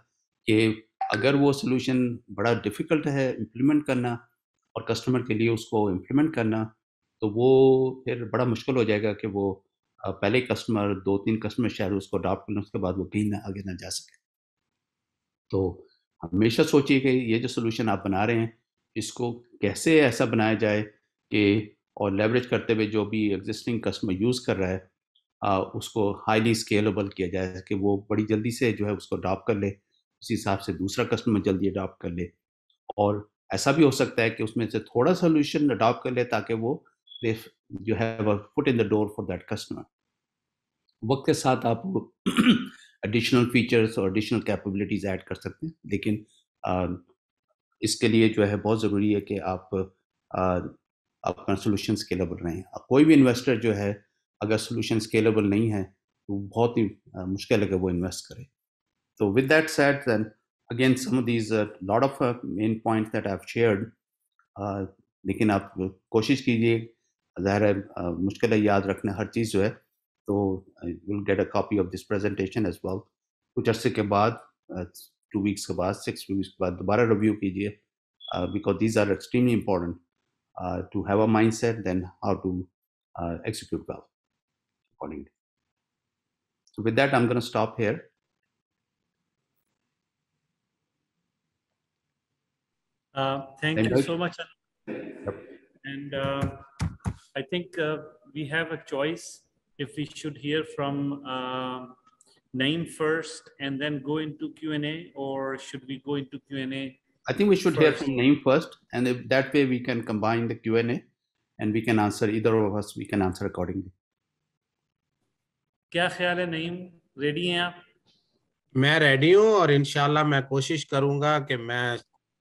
कि अगर वो सोल्यूशन बड़ा डिफ़िकल्ट है इम्प्लीमेंट करना और कस्टमर के लिए उसको इम्प्लीमेंट करना तो वो फिर बड़ा मुश्किल हो जाएगा कि वो पहले कस्टमर दो तीन कस्टमर शायद उसको अडॉप्ट करना उसके बाद वो कहीं ना आगे ना जा सके। तो हमेशा सोचिए कि ये जो सोल्यूशन आप बना रहे हैं इसको कैसे ऐसा बनाया जाए कि और लेवरेज करते हुए जो भी एग्जिस्टिंग कस्टमर यूज़ कर रहा है आ, उसको हाईली स्केलेबल किया जाए कि वो बड़ी जल्दी से जो है उसको अडॉप्ट कर ले उस हिसाब से दूसरा कस्टमर जल्दी अडॉप्ट कर ले। और ऐसा भी हो सकता है कि उसमें से थोड़ा सोल्यूशन अडॉप्ट कर ले ताकि वो जो है foot in the door for that customer वक्त के साथ आप एडिशनल फीचर्स और एडिशनल कैपेबिलिटीज़ ऐड कर सकते हैं लेकिन आ, इसके लिए जो है बहुत ज़रूरी है कि आप अपना सोल्यूशन स्केलेबल रहें। कोई भी इन्वेस्टर जो है अगर सोल्यूशन स्केलेबल नहीं है तो बहुत ही मुश्किल है कि वो इन्वेस्ट करे। तो with that set than some of these lot of main points that I have shared लेकिन आप कोशिश कीजिए ज़ाहिर है मुश्किल है याद रखना हर चीज़ जो है तो will get a copy of this presentation as well कुछ अर्से के बाद टू uh, वीक्स के बाद सिक्स वीक्स के बाद दोबारा रिव्यू कीजिए because these are extremely important to have a mindset then how to execute well accordingly. So with that, I'm going to stop here. Uh, thank and you so much. Yep. And uh, I think uh, we have a choice if we should hear from uh, name first and then go into Q&A or should we go into Q&A? I think we should first? hear from name first and if that way we can combine the Q&A and we can answer either of us we can answer accordingly. क्या ख्याल है Naeem ready हैं आप मैं ready हूँ और इनशाला मैं कोशिश करूंगा कि मैं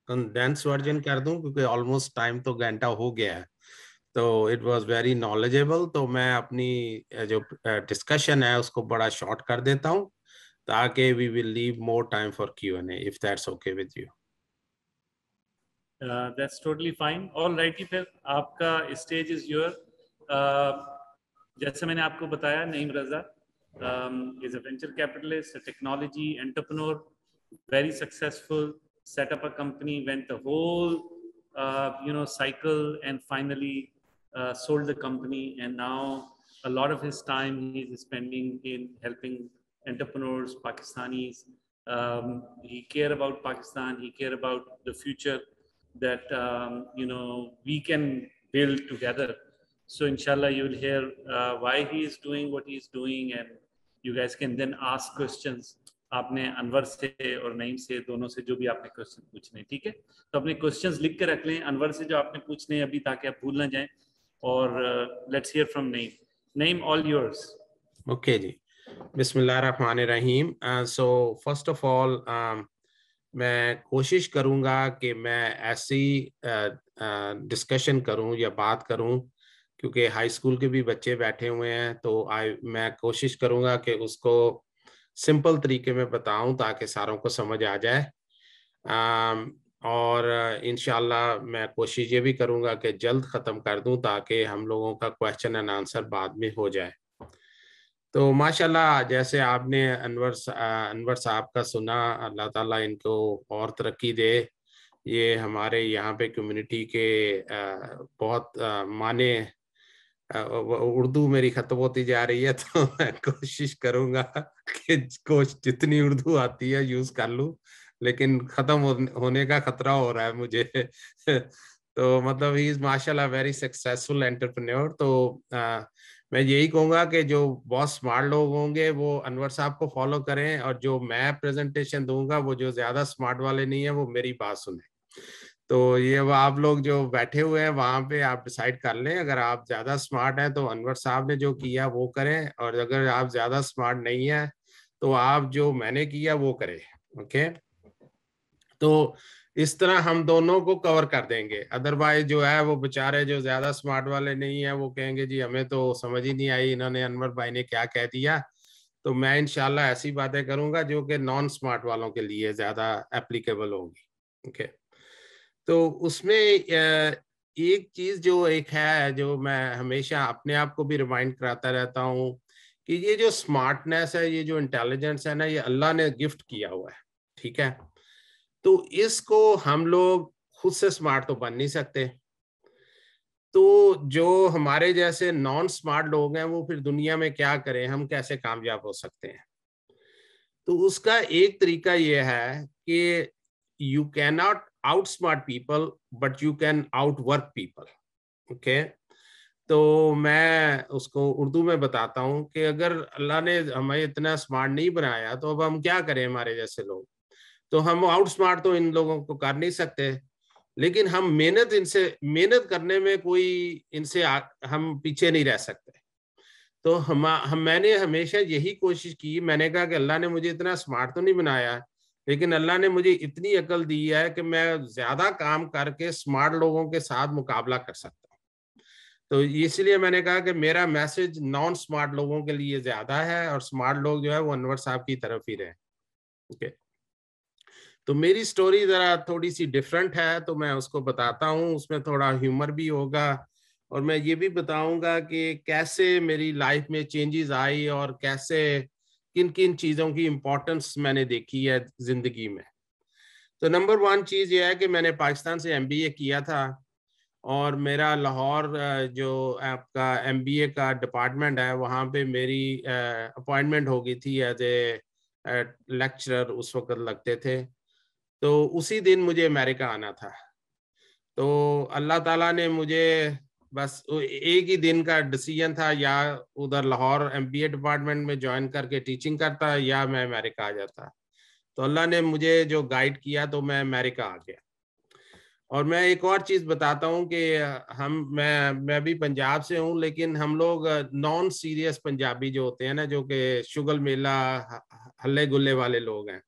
कंडेंस वर्जन कर दूं क्योंकि ऑलमोस्ट टाइम तो घंटा हो गया है तो इट वाज वेरी नॉलेजेबल तो मैं अपनी जो डिस्कशन है उसको बड़ा शॉर्ट कर देता हूँ ताकि we will leave more time for Q and if that's okay with you that's totally fine all right फिर आपका स्टेज इज़ योर जैसे मैंने आपको बताया Naeem Raza is a venture capitalist technology entrepreneur very successful set up a company went the whole uh, you know cycle and finally uh, sold the company and now a lot of his time he's spending in helping entrepreneurs pakistanis um, he care about pakistan he care about the future that um, you know we can build together so inshallah, you will hear uh, why he is doing what he is doing and you guys can then ask questions. आपने अनवर से और नईम से दोनों से जो भी आपने question पूछने ठीक है तो अपने क्वेश्चंस लिख कर रख लें अनवर से जो आपने पूछने अभी ताकि आप भूल ना जाएँ और let's hear from Naeem Naeem all yours okay जी बिस्मिल्लाहिर्रहमानिर्रहीम सो फ़र्स्ट ऑफ़ ऑल मैं कोशिश करूँगा कि मैं ऐसी डिस्कशन uh, uh, करूँ या बात करूँ क्योंकि हाई स्कूल के भी बच्चे बैठे हुए हैं तो आई मैं कोशिश करूँगा कि उसको सिंपल तरीके में बताऊँ ताकि सारों को समझ आ जाए। आ, और इनशाला मैं कोशिश ये भी करूँगा कि जल्द ख़त्म कर दूँ ताकि हम लोगों का क्वेश्चन एंड आंसर बाद में हो जाए। तो माशाल्लाह जैसे आपने अनवर अनवर साहब का सुना, अल्लाह ताला इनको और तरक्की दे। ये हमारे यहाँ पे कम्युनिटी के बहुत माने उर्दू मेरी खत्म होती जा रही है तो मैं कोशिश करूँगा कि कोश, जितनी उर्दू आती है, यूज़ कर लूँ। लेकिन खत्म होने का खतरा हो रहा है मुझे। तो मतलब ही इज़ माशाल्लाह वेरी सक्सेसफुल एंटरप्रेन्योर तो आ, मैं यही कहूँगा कि जो बहुत स्मार्ट लोग होंगे वो अनवर साहब को फॉलो करें और जो मैं प्रेजेंटेशन दूँगा वो जो ज़्यादा स्मार्ट वाले नहीं है वो मेरी बात सुने। तो ये आप लोग जो बैठे हुए हैं वहाँ पे आप डिसाइड कर लें। अगर आप ज़्यादा स्मार्ट हैं तो अनवर साहब ने जो किया वो करें। और अगर आप ज़्यादा स्मार्ट नहीं है तो आप जो मैंने किया वो करें। ओके तो इस तरह हम दोनों को कवर कर देंगे। अदरवाइज़ जो है वो बेचारे जो ज़्यादा स्मार्ट वाले नहीं है, वो कहेंगे, जी, हमें तो समझ ही नहीं आई, इन्होंने अनवर भाई ने क्या कह दिया। तो मैं इनशाला ऐसी बातें करूँगा जो कि नॉन स्मार्ट वालों के लिए ज़्यादा एप्लीकेबल होगी। ओके तो उसमें एक चीज़ जो एक है, जो मैं हमेशा अपने आप को भी रिमाइंड कराता रहता हूँ कि ये जो स्मार्टनेस है, ये जो इंटेलिजेंस है ना, ये अल्लाह ने गिफ्ट किया हुआ है। ठीक है? तो इसको हम लोग खुद से स्मार्ट तो बन नहीं सकते। तो जो हमारे जैसे नॉन स्मार्ट लोग हैं, वो फिर दुनिया में क्या करें? हम कैसे कामयाब हो सकते हैं? तो उसका एक तरीका यह है कि you can not outsmart people but you can outwork people okay तो मैं उसको उर्दू में बताता हूँ कि अगर अल्लाह ने हमें इतना स्मार्ट नहीं बनाया तो अब हम क्या करें हमारे जैसे लोग? तो हम आउट स्मार्ट तो इन लोगों को कर नहीं सकते। लेकिन हम मेहनत इनसे मेहनत करने में कोई इनसे आ, हम पीछे नहीं रह सकते। तो हम हम मैंने हमेशा यही कोशिश की। मैंने कहा कि अल्लाह ने मुझे इतना स्मार्ट तो नहीं बनाया लेकिन अल्लाह ने मुझे इतनी अकल दी है कि मैं ज़्यादा काम करके स्मार्ट लोगों के साथ मुकाबला कर सकता हूँ। तो इसलिए मैंने कहा कि मेरा मैसेज नॉन स्मार्ट लोगों के लिए ज़्यादा है और स्मार्ट लोग जो है वो अनवर साहब की तरफ़ ही रहे। ओके तो मेरी स्टोरी जरा थोड़ी सी डिफरेंट है तो मैं उसको बताता हूँ। उसमें थोड़ा ह्यूमर भी होगा और मैं ये भी बताऊँगा कि कैसे मेरी लाइफ में चेंजेस आई और कैसे किन किन चीज़ों की इम्पोर्टेंस मैंने देखी है ज़िंदगी में। तो नंबर वन चीज़ ये है कि मैंने पाकिस्तान से एमबीए किया था और मेरा लाहौर जो आपका एमबीए का डिपार्टमेंट है, वहाँ पे मेरी अपॉइंटमेंट हो गई थी एज ए लेक्चरर उस वक्त लगते थे। तो उसी दिन मुझे अमेरिका आना था। तो अल्लाह ताला ने मुझे बस एक ही दिन का डिसीज़न था, या उधर लाहौर एमबीए डिपार्टमेंट में ज्वाइन करके टीचिंग करता, या मैं अमेरिका आ जाता। तो अल्लाह ने मुझे जो गाइड किया तो मैं अमेरिका आ गया। और मैं एक और चीज़ बताता हूँ कि हम, मैं मैं भी पंजाब से हूँ, लेकिन हम लोग नॉन सीरियस पंजाबी जो होते हैं ना, जो कि शुगल मेला हल्ले गुल्ले वाले लोग हैं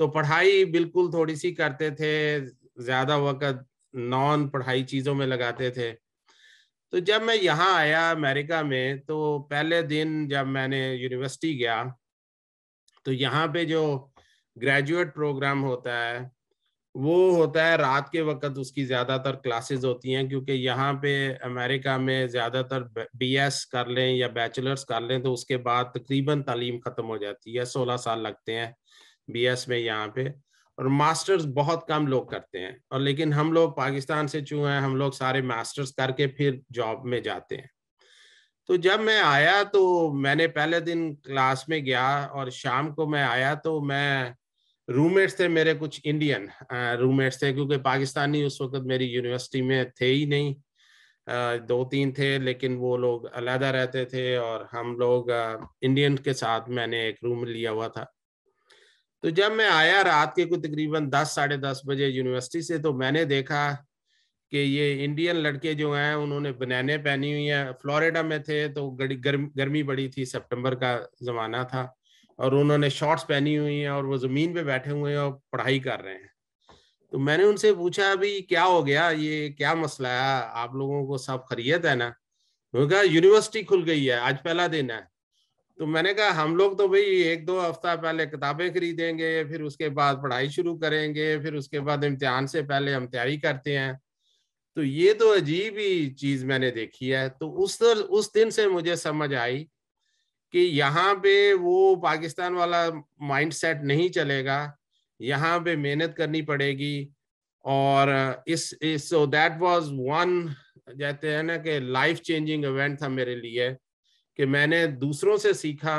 तो पढ़ाई बिल्कुल थोड़ी सी करते थे, ज़्यादा वक्त नॉन पढ़ाई चीज़ों में लगाते थे। तो जब मैं यहाँ आया अमेरिका में तो पहले दिन जब मैंने यूनिवर्सिटी गया तो यहाँ पे जो ग्रेजुएट प्रोग्राम होता है, वो होता है रात के वक्त उसकी ज़्यादातर क्लासेस होती हैं, क्योंकि यहाँ पे अमेरिका में ज़्यादातर बीएस कर लें या बैचलर्स कर लें तो उसके बाद तकरीबन तालीम खत्म हो जाती है, सोलह साल लगते हैं। बीएस में यहाँ पे, और मास्टर्स बहुत कम लोग करते हैं, और लेकिन हम लोग पाकिस्तान से चू हैं, हम लोग सारे मास्टर्स करके फिर जॉब में जाते हैं। तो जब मैं आया तो मैंने पहले दिन क्लास में गया, और शाम को मैं आया तो मैं रूममेट्स थे मेरे कुछ इंडियन रूममेट्स थे, क्योंकि पाकिस्तानी उस वक्त मेरी यूनिवर्सिटी में थे ही नहीं। दो तीन थे, लेकिन वो लोग अलहदा रहते थे, और हम लोग इंडियन के साथ मैंने एक रूम लिया हुआ था। तो जब मैं आया रात के कुछ तकरीबन दस, साढ़े दस बजे यूनिवर्सिटी से तो मैंने देखा कि ये इंडियन लड़के जो हैं, उन्होंने बनाने पहनी हुई हैं। फ्लोरिडा में थे तो गर्म, गर्मी बड़ी थी सितंबर का ज़माना था। और उन्होंने शॉर्ट्स पहनी हुई हैं और वो ज़मीन पे बैठे हुए हैं और पढ़ाई कर रहे हैं। तो मैंने उनसे पूछा, अभी क्या हो गया? ये क्या मसला है? आप लोगों को सब खरीद है ना? उन्होंने कहा यूनिवर्सिटी खुल गई है। आज पहला दिन है। तो मैंने कहा, हम लोग तो भाई एक दो हफ़्ता पहले किताबें खरीदेंगे, फिर उसके बाद पढ़ाई शुरू करेंगे, फिर उसके बाद इम्तिहान से पहले हम तैयारी करते हैं। तो ये तो अजीब ही चीज़ मैंने देखी है। तो उस उस दिन से मुझे समझ आई कि यहाँ पे वो पाकिस्तान वाला माइंडसेट नहीं चलेगा। यहाँ पे मेहनत करनी पड़ेगी और इस सो दैट वाज वन कहते हैं ना कि लाइफ चेंजिंग इवेंट था मेरे लिए। कि मैंने दूसरों से सीखा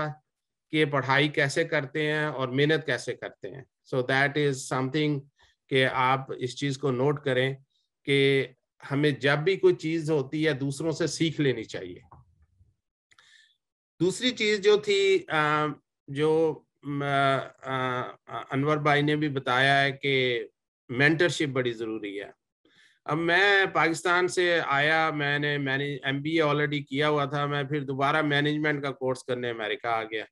कि पढ़ाई कैसे करते हैं और मेहनत कैसे करते हैं। सो दैट इज़ समथिंग कि आप इस चीज़ को नोट करें कि हमें जब भी कोई चीज़ होती है, दूसरों से सीख लेनी चाहिए। दूसरी चीज़ जो थी जो अनवर भाई ने भी बताया है कि मेंटरशिप बड़ी ज़रूरी है। अब मैं पाकिस्तान से आया, मैंने मैंने एम बी ऑलरेडी किया हुआ था, मैं फिर दोबारा मैनेजमेंट का कोर्स करने अमेरिका आ गया।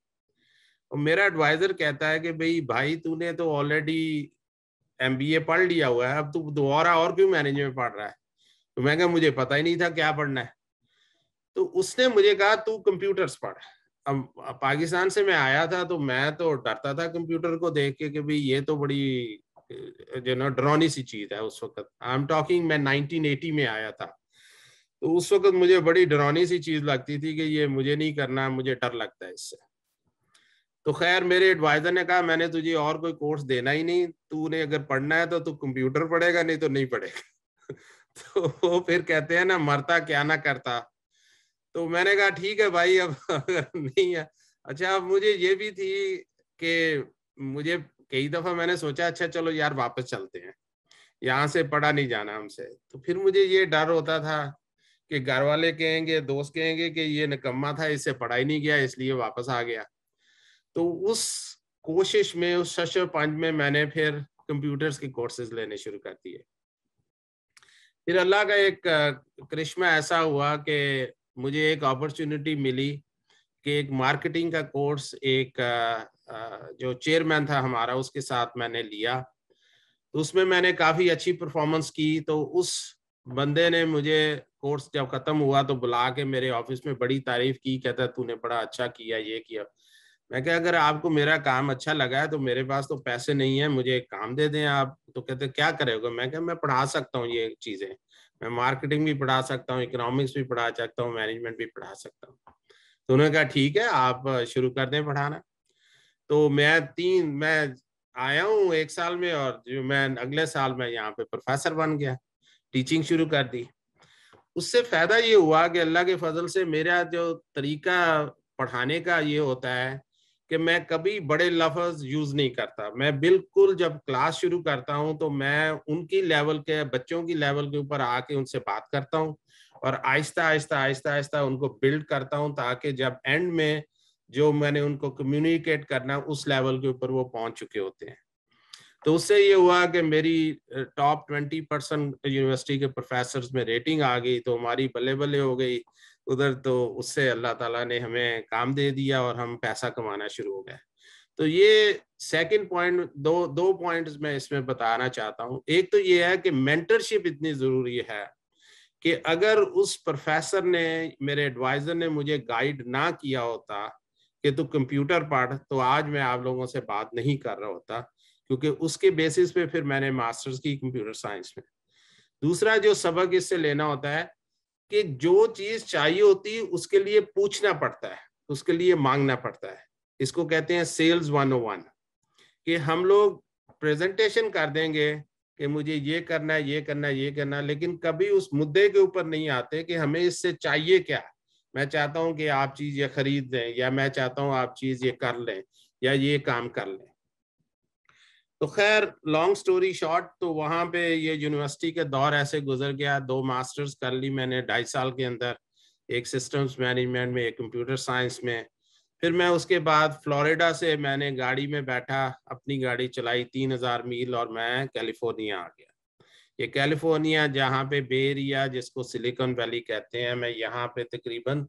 और मेरा एडवाइजर कहता है कि भाई भाई, तूने तो ऑलरेडी एम बी ए पढ़ लिया हुआ है, अब तू दोबारा और क्यों मैनेजमेंट पढ़ रहा है? तो मैं कहा, मुझे पता ही नहीं था क्या पढ़ना है। तो उसने मुझे कहा, तू कंप्यूटर्स पढ़। अब पाकिस्तान से मैं आया था तो मैं तो डरता था कंप्यूटर को देख के कि भाई, ये तो बड़ी जो ना डरौनी सी चीज़ है उस वक्त। आई एम टॉकिंग मैं 1980 में आया था। तो उस वक्त मुझे बड़ी डरौनी सी चीज़ लगती थी कि ये मुझे नहीं करना, मुझे डर लगता है इससे। तो खैर, मेरे एडवाइजर ने कहा, मैंने तुझे और कोई कोर्स देना ही नहीं। तूने अगर पढ़ना है तो तू कंप्यूटर पढ़ेगा, नहीं तो नहीं पढ़ेगा। तो वो फिर कहते हैं ना, मरता क्या ना करता? तो मैंने कहा, ठीक है भाई, अब नहीं है। अच्छा अब मुझे ये भी थी कि मुझे कई दफ़ा मैंने सोचा अच्छा चलो यार, वापस चलते हैं। यहाँ से पढ़ा नहीं जाना हमसे। तो फिर मुझे ये डर होता था कि घर वाले कहेंगे, दोस्त कहेंगे कि ये निकम्मा था, इससे पढ़ाई नहीं गया इसलिए वापस आ गया। तो उस कोशिश में, उस शशर पंज में मैंने फिर कंप्यूटर्स के कोर्सेज लेने शुरू कर दिए। फिर अल्लाह का एक करिश्मा ऐसा हुआ कि मुझे एक अपॉर्चुनिटी मिली कि एक मार्केटिंग का कोर्स एक जो चेयरमैन था हमारा, उसके साथ मैंने लिया। तो उसमें मैंने काफ़ी अच्छी परफॉर्मेंस की। तो उस बंदे ने मुझे कोर्स जब ख़त्म हुआ तो बुला के मेरे ऑफ़िस में बड़ी तारीफ़ की, कहता, तूने बड़ा अच्छा किया, ये किया। मैं क्या अगर आपको मेरा काम अच्छा लगा है तो मेरे पास तो पैसे नहीं है, मुझे काम दे दें आप। तो कहते, क्या करेगा? मैं क्या मैं पढ़ा सकता हूँ ये चीज़ें। मैं मार्केटिंग भी पढ़ा सकता हूँ इकोनॉमिक्स भी पढ़ा सकता हूँ मैनेजमेंट भी पढ़ा सकता हूँ। तो उन्होंने कहा, ठीक है, आप शुरू कर दें पढ़ाना। तो मैं तीन, मैं आया हूँ एक साल में और जो मैं अगले साल में यहाँ पे प्रोफेसर बन गया टीचिंग शुरू कर दी। उससे फ़ायदा ये हुआ कि अल्लाह के फजल से मेरा जो तरीका पढ़ाने का ये होता है कि मैं कभी बड़े लफ्ज यूज़ नहीं करता। मैं बिल्कुल जब क्लास शुरू करता हूँ तो मैं उनकी लेवल के, बच्चों की लेवल के ऊपर आके उनसे बात करता हूँ और आहिस्ता आहिस्ता आहिस्ता आहिस्ता उनको बिल्ड करता हूँ ताकि जब एंड में जो मैंने उनको कम्युनिकेट करना उस लेवल के ऊपर वो पहुँच चुके होते हैं। तो उससे ये हुआ कि मेरी टॉप ट्वेंटी परसेंट यूनिवर्सिटी के प्रोफेसर में रेटिंग आ गई तो हमारी बल्ले बल्ले हो गई। उधर तो उससे अल्लाह ताला ने हमें काम दे दिया और हम पैसा कमाना शुरू हो गए। तो ये सेकंड पॉइंट दो दो पॉइंट्स मैं इसमें बताना चाहता हूँ। एक तो ये है कि मेंटरशिप इतनी ज़रूरी है कि अगर उस प्रोफेसर ने, मेरे एडवाइजर ने मुझे गाइड ना किया होता कि तू कंप्यूटर पढ़ तो आज मैं आप लोगों से बात नहीं कर रहा होता, क्योंकि उसके बेसिस पे फिर मैंने मास्टर्स की कंप्यूटर साइंस में। दूसरा जो सबक इससे लेना होता है कि जो चीज़ चाहिए होती है उसके लिए पूछना पड़ता है, उसके लिए मांगना पड़ता है। इसको कहते हैं सेल्स वन ओ वन कि हम लोग प्रेजेंटेशन कर देंगे कि मुझे ये करना है, ये करना है, ये करना है, लेकिन कभी उस मुद्दे के ऊपर नहीं आते कि हमें इससे चाहिए क्या। मैं चाहता हूँ कि आप चीज़ ये खरीद लें, या मैं चाहता हूँ आप चीज़ ये कर लें, या ये काम कर लें। तो खैर लॉन्ग स्टोरी शॉर्ट तो वहाँ पे ये यूनिवर्सिटी के दौर ऐसे गुजर गया। दो मास्टर्स कर ली मैंने ढाई साल के अंदर। एक सिस्टम्स मैनेजमेंट में, एक कंप्यूटर साइंस में। फिर मैं उसके बाद फ्लोरिडा से मैंने गाड़ी में बैठा, अपनी गाड़ी चलाई, तीन हज़ार मील, और मैं कैलिफ़ोर्निया आ गया। ये कैलिफ़ोर्निया, जहाँ पे बेरिया जिसको सिलिकॉन वैली कहते हैं, मैं यहाँ पे तकरीबन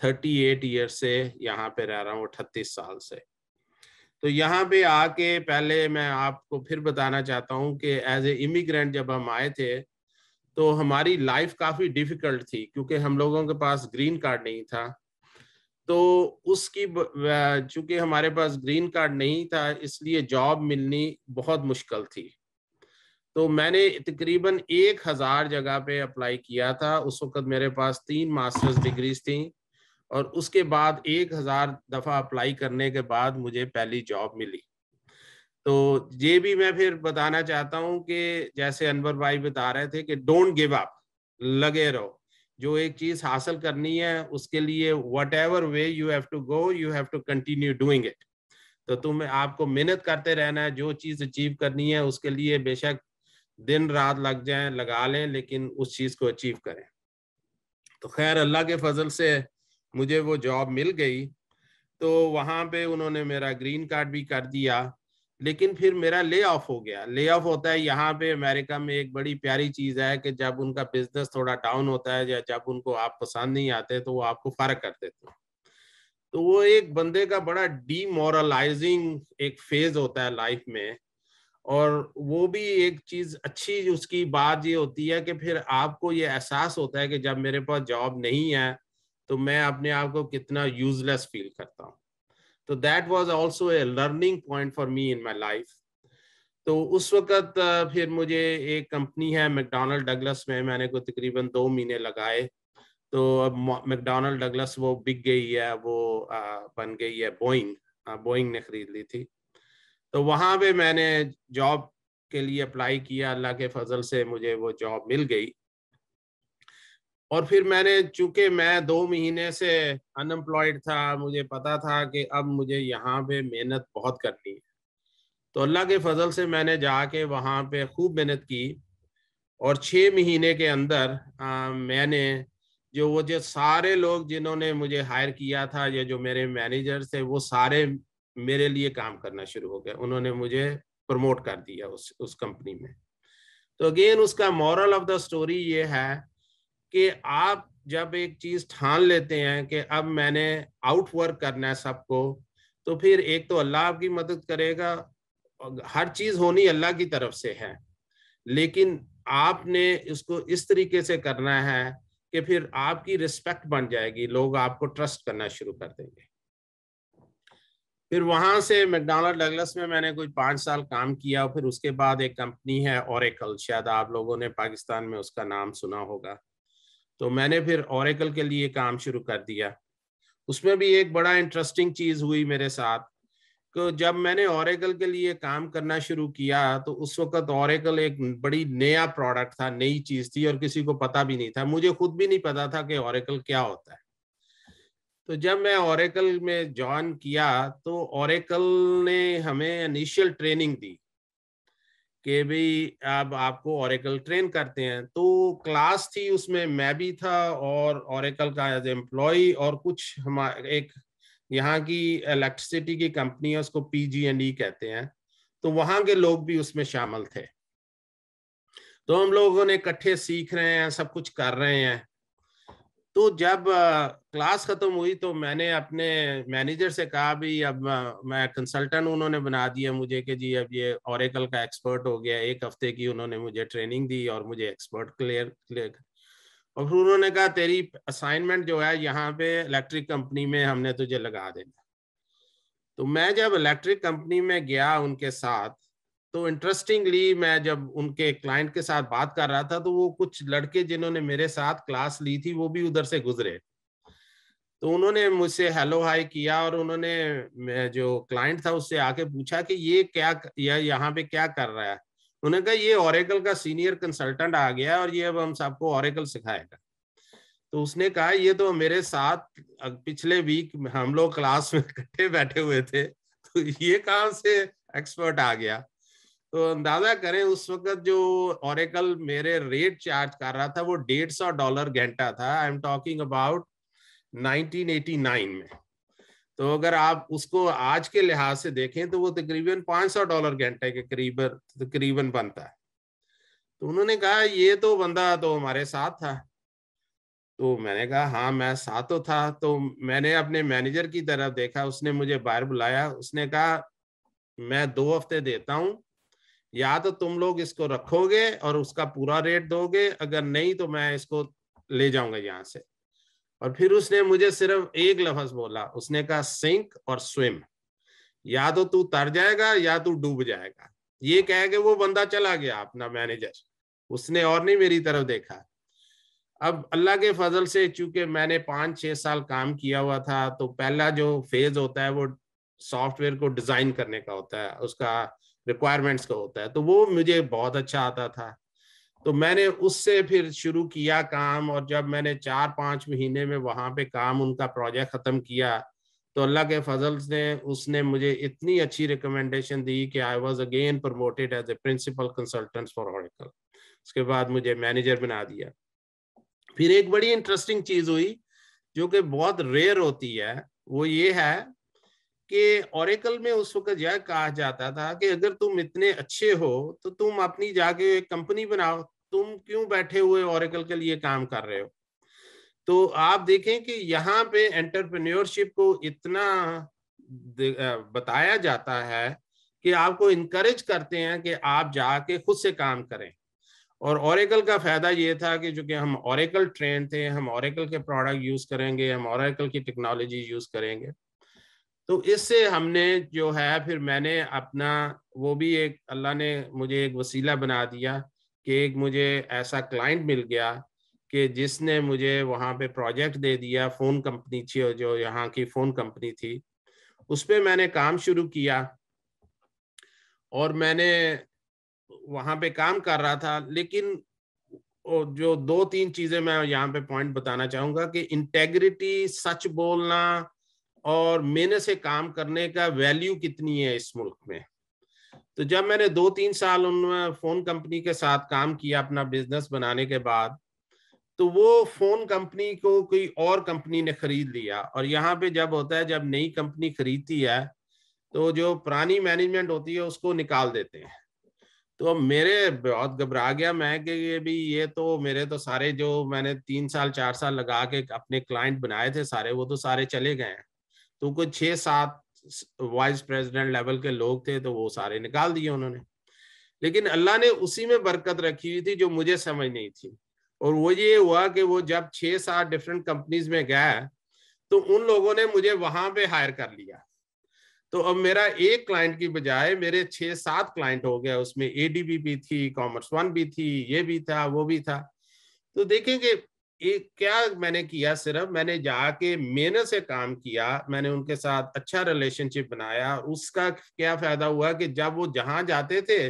38 ईयर से यहाँ पे रह रहा हूँ अठतीस साल से। तो यहाँ पे आके पहले मैं आपको फिर बताना चाहता हूँ कि एज ए इमिग्रेंट जब हम आए थे तो हमारी लाइफ काफ़ी डिफ़िकल्ट थी, क्योंकि हम लोगों के पास ग्रीन कार्ड नहीं था। तो उसकी चूँकि हमारे पास ग्रीन कार्ड नहीं था, इसलिए जॉब मिलनी बहुत मुश्किल थी। तो मैंने तकरीबन एक हज़ार जगह पे अप्लाई किया था। उस वक्त मेरे पास तीन मास्टर्स डिग्रीज थी और उसके बाद एक हज़ार दफ़ा अप्लाई करने के बाद मुझे पहली जॉब मिली। तो ये भी मैं फिर बताना चाहता हूँ कि जैसे अनवर भाई बता रहे थे कि डोंट गिव अप लगे रहो। जो एक चीज़ हासिल करनी है, उसके लिए whatever way you have to go you have to continue doing it तो तुम्हें आपको मेहनत करते रहना है, जो चीज़ अचीव करनी है, उसके लिए बेशक दिन रात लग जाए, लगा लें, लेकिन उस चीज़ को अचीव करें। तो खैर, अल्लाह के फजल से मुझे वो जॉब मिल गई तो वहाँ पे उन्होंने मेरा ग्रीन कार्ड भी कर दिया, लेकिन फिर मेरा ले ऑफ़ हो गया। ले ऑफ़ होता है, यहाँ पे अमेरिका में एक बड़ी प्यारी चीज़ है कि जब उनका बिज़नेस थोड़ा डाउन होता है या जब उनको आप पसंद नहीं आते तो वो आपको फ़र्क कर देते हैं। तो वो एक बंदे का बड़ा डीमोरलाइजिंग एक फ़ेज़ होता है लाइफ में और वो भी एक चीज़ अच्छी उसकी बात ये होती है कि फिर आपको ये एहसास होता है कि जब मेरे पास जॉब नहीं है तो मैं अपने आप को कितना यूजलेस फील करता हूँ। तो that was also a learning point for me in my life तो उस वक्त फिर मुझे एक कंपनी है मैकडोनल्ड डगलस में मैंने को तकरीबन दो महीने लगाए। तो अब मैकडोनल्ड डगलस वो बिक गई है, वो बन गई है बोइंग बोइंग ने खरीद ली थी। तो वहाँ पे मैंने जॉब के लिए अप्लाई किया अल्लाह के फजल से मुझे वो जॉब मिल गई। और फिर मैंने चूँकि मैं दो महीने से अनएम्प्लॉयड था मुझे पता था कि अब मुझे यहाँ पे मेहनत बहुत करनी है। तो अल्लाह के फजल से मैंने जाके वहाँ पे खूब मेहनत की और छः महीने के अंदर आ, मैंने जो वो जो सारे लोग जिन्होंने मुझे हायर किया था या जो मेरे मैनेजर थे वो सारे मेरे लिए काम करना शुरू हो गया। उन्होंने मुझे प्रमोट कर दिया उस उस कंपनी में। तो अगेन उसका मॉरल ऑफ़ द स्टोरी ये है कि आप जब एक चीज़ ठान लेते हैं कि अब मैंने आउट वर्क करना है सबको तो फिर एक तो अल्लाह आपकी मदद करेगा हर चीज़ होनी अल्लाह की तरफ़ से है। लेकिन आपने इसको इस तरीके से करना है कि फिर आपकी रिस्पेक्ट बन जाएगी, लोग आपको ट्रस्ट करना शुरू कर देंगे। फिर वहाँ से मैकडोनल्ड डगलस में मैंने कोई पाँच साल काम किया, फिर उसके बाद एक कंपनी है ओरेकल, शायद आप लोगों ने पाकिस्तान में उसका नाम सुना होगा। तो मैंने फिर ओरेकल के लिए काम शुरू कर दिया। उसमें भी एक बड़ा इंटरेस्टिंग चीज़ हुई मेरे साथ तो जब मैंने ओरेकल के लिए काम करना शुरू किया तो उस वक्त ओरेकल एक बड़ी नया प्रोडक्ट था, नई चीज़ थी और किसी को पता भी नहीं था। मुझे खुद भी नहीं पता था कि ओरेकल क्या होता है। तो जब मैं ओरेकल में ज्वाइन किया तो ओरेकल ने हमें इनिशियल ट्रेनिंग दी कि भाई, अब आपको ओरेकल ट्रेन करते हैं। तो क्लास थी उसमें, मैं भी था और ओरेकल का एज एम्प्लॉय और कुछ हमारे एक यहाँ की इलेक्ट्रिसिटी की कंपनी है, उसको पी जी एंड ई कहते हैं। तो वहाँ के लोग भी उसमें शामिल थे। तो हम लोगों ने इकट्ठे सीख रहे हैं, सब कुछ कर रहे हैं। तो जब क्लास खत्म हुई तो मैंने अपने मैनेजर से कहा भी अब मैं कंसल्टेंट उन्होंने बना दिया मुझे कि जी अब ये ओरेकल का एक्सपर्ट हो गया, एक हफ़्ते की उन्होंने मुझे ट्रेनिंग दी और मुझे एक्सपर्ट क्लियर क्लियर और फिर उन्होंने कहा, तेरी असाइनमेंट जो है यहाँ पे इलेक्ट्रिक कंपनी में हमने तुझे लगा देना। तो मैं जब इलेक्ट्रिक कंपनी में गया उनके साथ तो इंटरेस्टिंगली मैं जब उनके क्लाइंट के साथ बात कर रहा था तो वो कुछ लड़के जिन्होंने मेरे साथ क्लास ली थी, वो भी उधर से गुजरे। तो उन्होंने मुझसे हेलो हाई किया और उन्होंने जो क्लाइंट था उससे आके पूछा कि ये क्या या यहाँ पे क्या कर रहा है? उन्होंने कहा, ये ओरेकल का सीनियर कंसल्टेंट आ गया और ये अब हम सबको ओरेकल सिखाएगा। तो उसने कहा, ये तो मेरे साथ पिछले वीक हम लोग क्लास में इकट्ठे बैठे हुए थे। तो ये कहाँ से एक्सपर्ट आ गया? तो अंदाज़ा करें उस वक्त जो ओरेकल मेरे रेट चार्ज कर रहा था वो डेढ़ सौ डॉलर घंटा था। आई एम टॉकिंग अबाउट 1989 में। तो अगर आप उसको आज के लिहाज से देखें तो वो तकरीबन 500 डॉलर घंटे के करीब, तकरीबन बनता है। तो उन्होंने कहा, ये तो बंदा तो हमारे साथ था। तो मैंने कहा हाँ मैं साथ तो था। तो मैंने अपने मैनेजर की तरफ़ देखा, उसने मुझे बाहर बुलाया, उसने कहा, मैं दो हफ़्ते देता हूँ या तो तुम लोग इसको रखोगे और उसका पूरा रेट दोगे, अगर नहीं तो मैं इसको ले जाऊँगा यहाँ से। और फिर उसने मुझे सिर्फ़ एक लफ्ज बोला, उसने कहा, सिंक और स्विम। या तो तू तर जाएगा या तू डूब जाएगा। ये कह के वो बंदा चला गया अपना मैनेजर। उसने और नहीं मेरी तरफ़ देखा। अब अल्लाह के फजल से चूँकि मैंने पाँच छह साल काम किया हुआ था तो पहला जो फ़ेज़ होता है वो सॉफ्टवेयर को डिज़ाइन करने का होता है। उसका रिक्वायरमेंट्स का होता है। तो वो मुझे बहुत अच्छा आता था। तो मैंने उससे फिर शुरू किया काम और जब मैंने चार पाँच महीने में वहाँ पे काम, उनका प्रोजेक्ट खत्म किया तो अल्लाह के फजल से उसने मुझे इतनी अच्छी रिकमेंडेशन दी कि I was again promoted as a principal consultant for Oracle उसके बाद मुझे मैनेजर बना दिया। फिर एक बड़ी इंटरेस्टिंग चीज़ हुई, जो कि बहुत रेयर होती है, वो ये है कि ओरेकल में उस वक्त यह कहा जाता था कि अगर तुम इतने अच्छे हो तो तुम अपनी जाके एक कंपनी बनाओ। तुम क्यों बैठे हुए ओरेकल के लिए काम कर रहे हो? तो आप देखें कि यहाँ पे एंटरप्रेन्योरशिप को इतना बताया जाता है कि आपको इनकरेज करते हैं कि आप जाके खुद से काम करें। और ओरेकल का फ़ायदा ये था कि जो कि हम ओरेकल ट्रेन थे, हम ओरेकल के प्रोडक्ट यूज़ करेंगे, हम ओरेकल की टेक्नोलॉजी यूज़ करेंगे। तो इससे हमने जो है, फिर मैंने अपना, वो भी एक, अल्लाह ने मुझे एक वसीला बना दिया कि एक मुझे ऐसा क्लाइंट मिल गया कि जिसने मुझे वहाँ पे प्रोजेक्ट दे दिया फ़ोन कंपनी थी जो यहाँ की फ़ोन कंपनी थी। उस पर मैंने काम शुरू किया और मैंने वहाँ पे काम कर रहा था, लेकिन जो दो तीन चीज़ें मैं यहाँ पे पॉइंट बताना चाहूँगा कि इंटेग्रिटी सच बोलना और मेहनत से काम करने का वैल्यू कितनी है इस मुल्क में? तो जब मैंने दो तीन साल उन फ़ोन कंपनी के साथ काम किया अपना बिज़नेस बनाने के बाद तो वो फ़ोन कंपनी को कोई और कंपनी ने खरीद लिया। और यहाँ पे जब होता है, जब नई कंपनी खरीदती है तो जो पुरानी मैनेजमेंट होती है, उसको निकाल देते हैं। तो मेरे बहुत घबरा गया मैं कि ये भी, ये तो मेरे तो सारे जो मैंने तीन साल, चार साल लगा के अपने क्लाइंट बनाए थे सारे, वो तो सारे चले गए हैं। तो कुछ छह सात वाइस प्रेसिडेंट लेवल के लोग थे तो वो सारे निकाल दिए उन्होंने। लेकिन अल्लाह ने उसी में बरकत रखी हुई थी जो मुझे समझ नहीं थी। और वो ये हुआ कि वो जब छह सात डिफरेंट कंपनीज़ में गया तो उन लोगों ने मुझे वहाँ पे हायर कर लिया। तो अब मेरा एक क्लाइंट की बजाय मेरे छह सात क्लाइंट हो गया उसमें एडीबी भी थी कॉमर्स वन भी थी, ये भी था, वो भी था। तो देखेंगे एक क्या मैंने किया सिर्फ़? मैंने जाके मेहनत से काम किया, मैंने उनके साथ अच्छा रिलेशनशिप बनाया। उसका क्या फ़ायदा हुआ कि जब वो जहाँ जाते थे,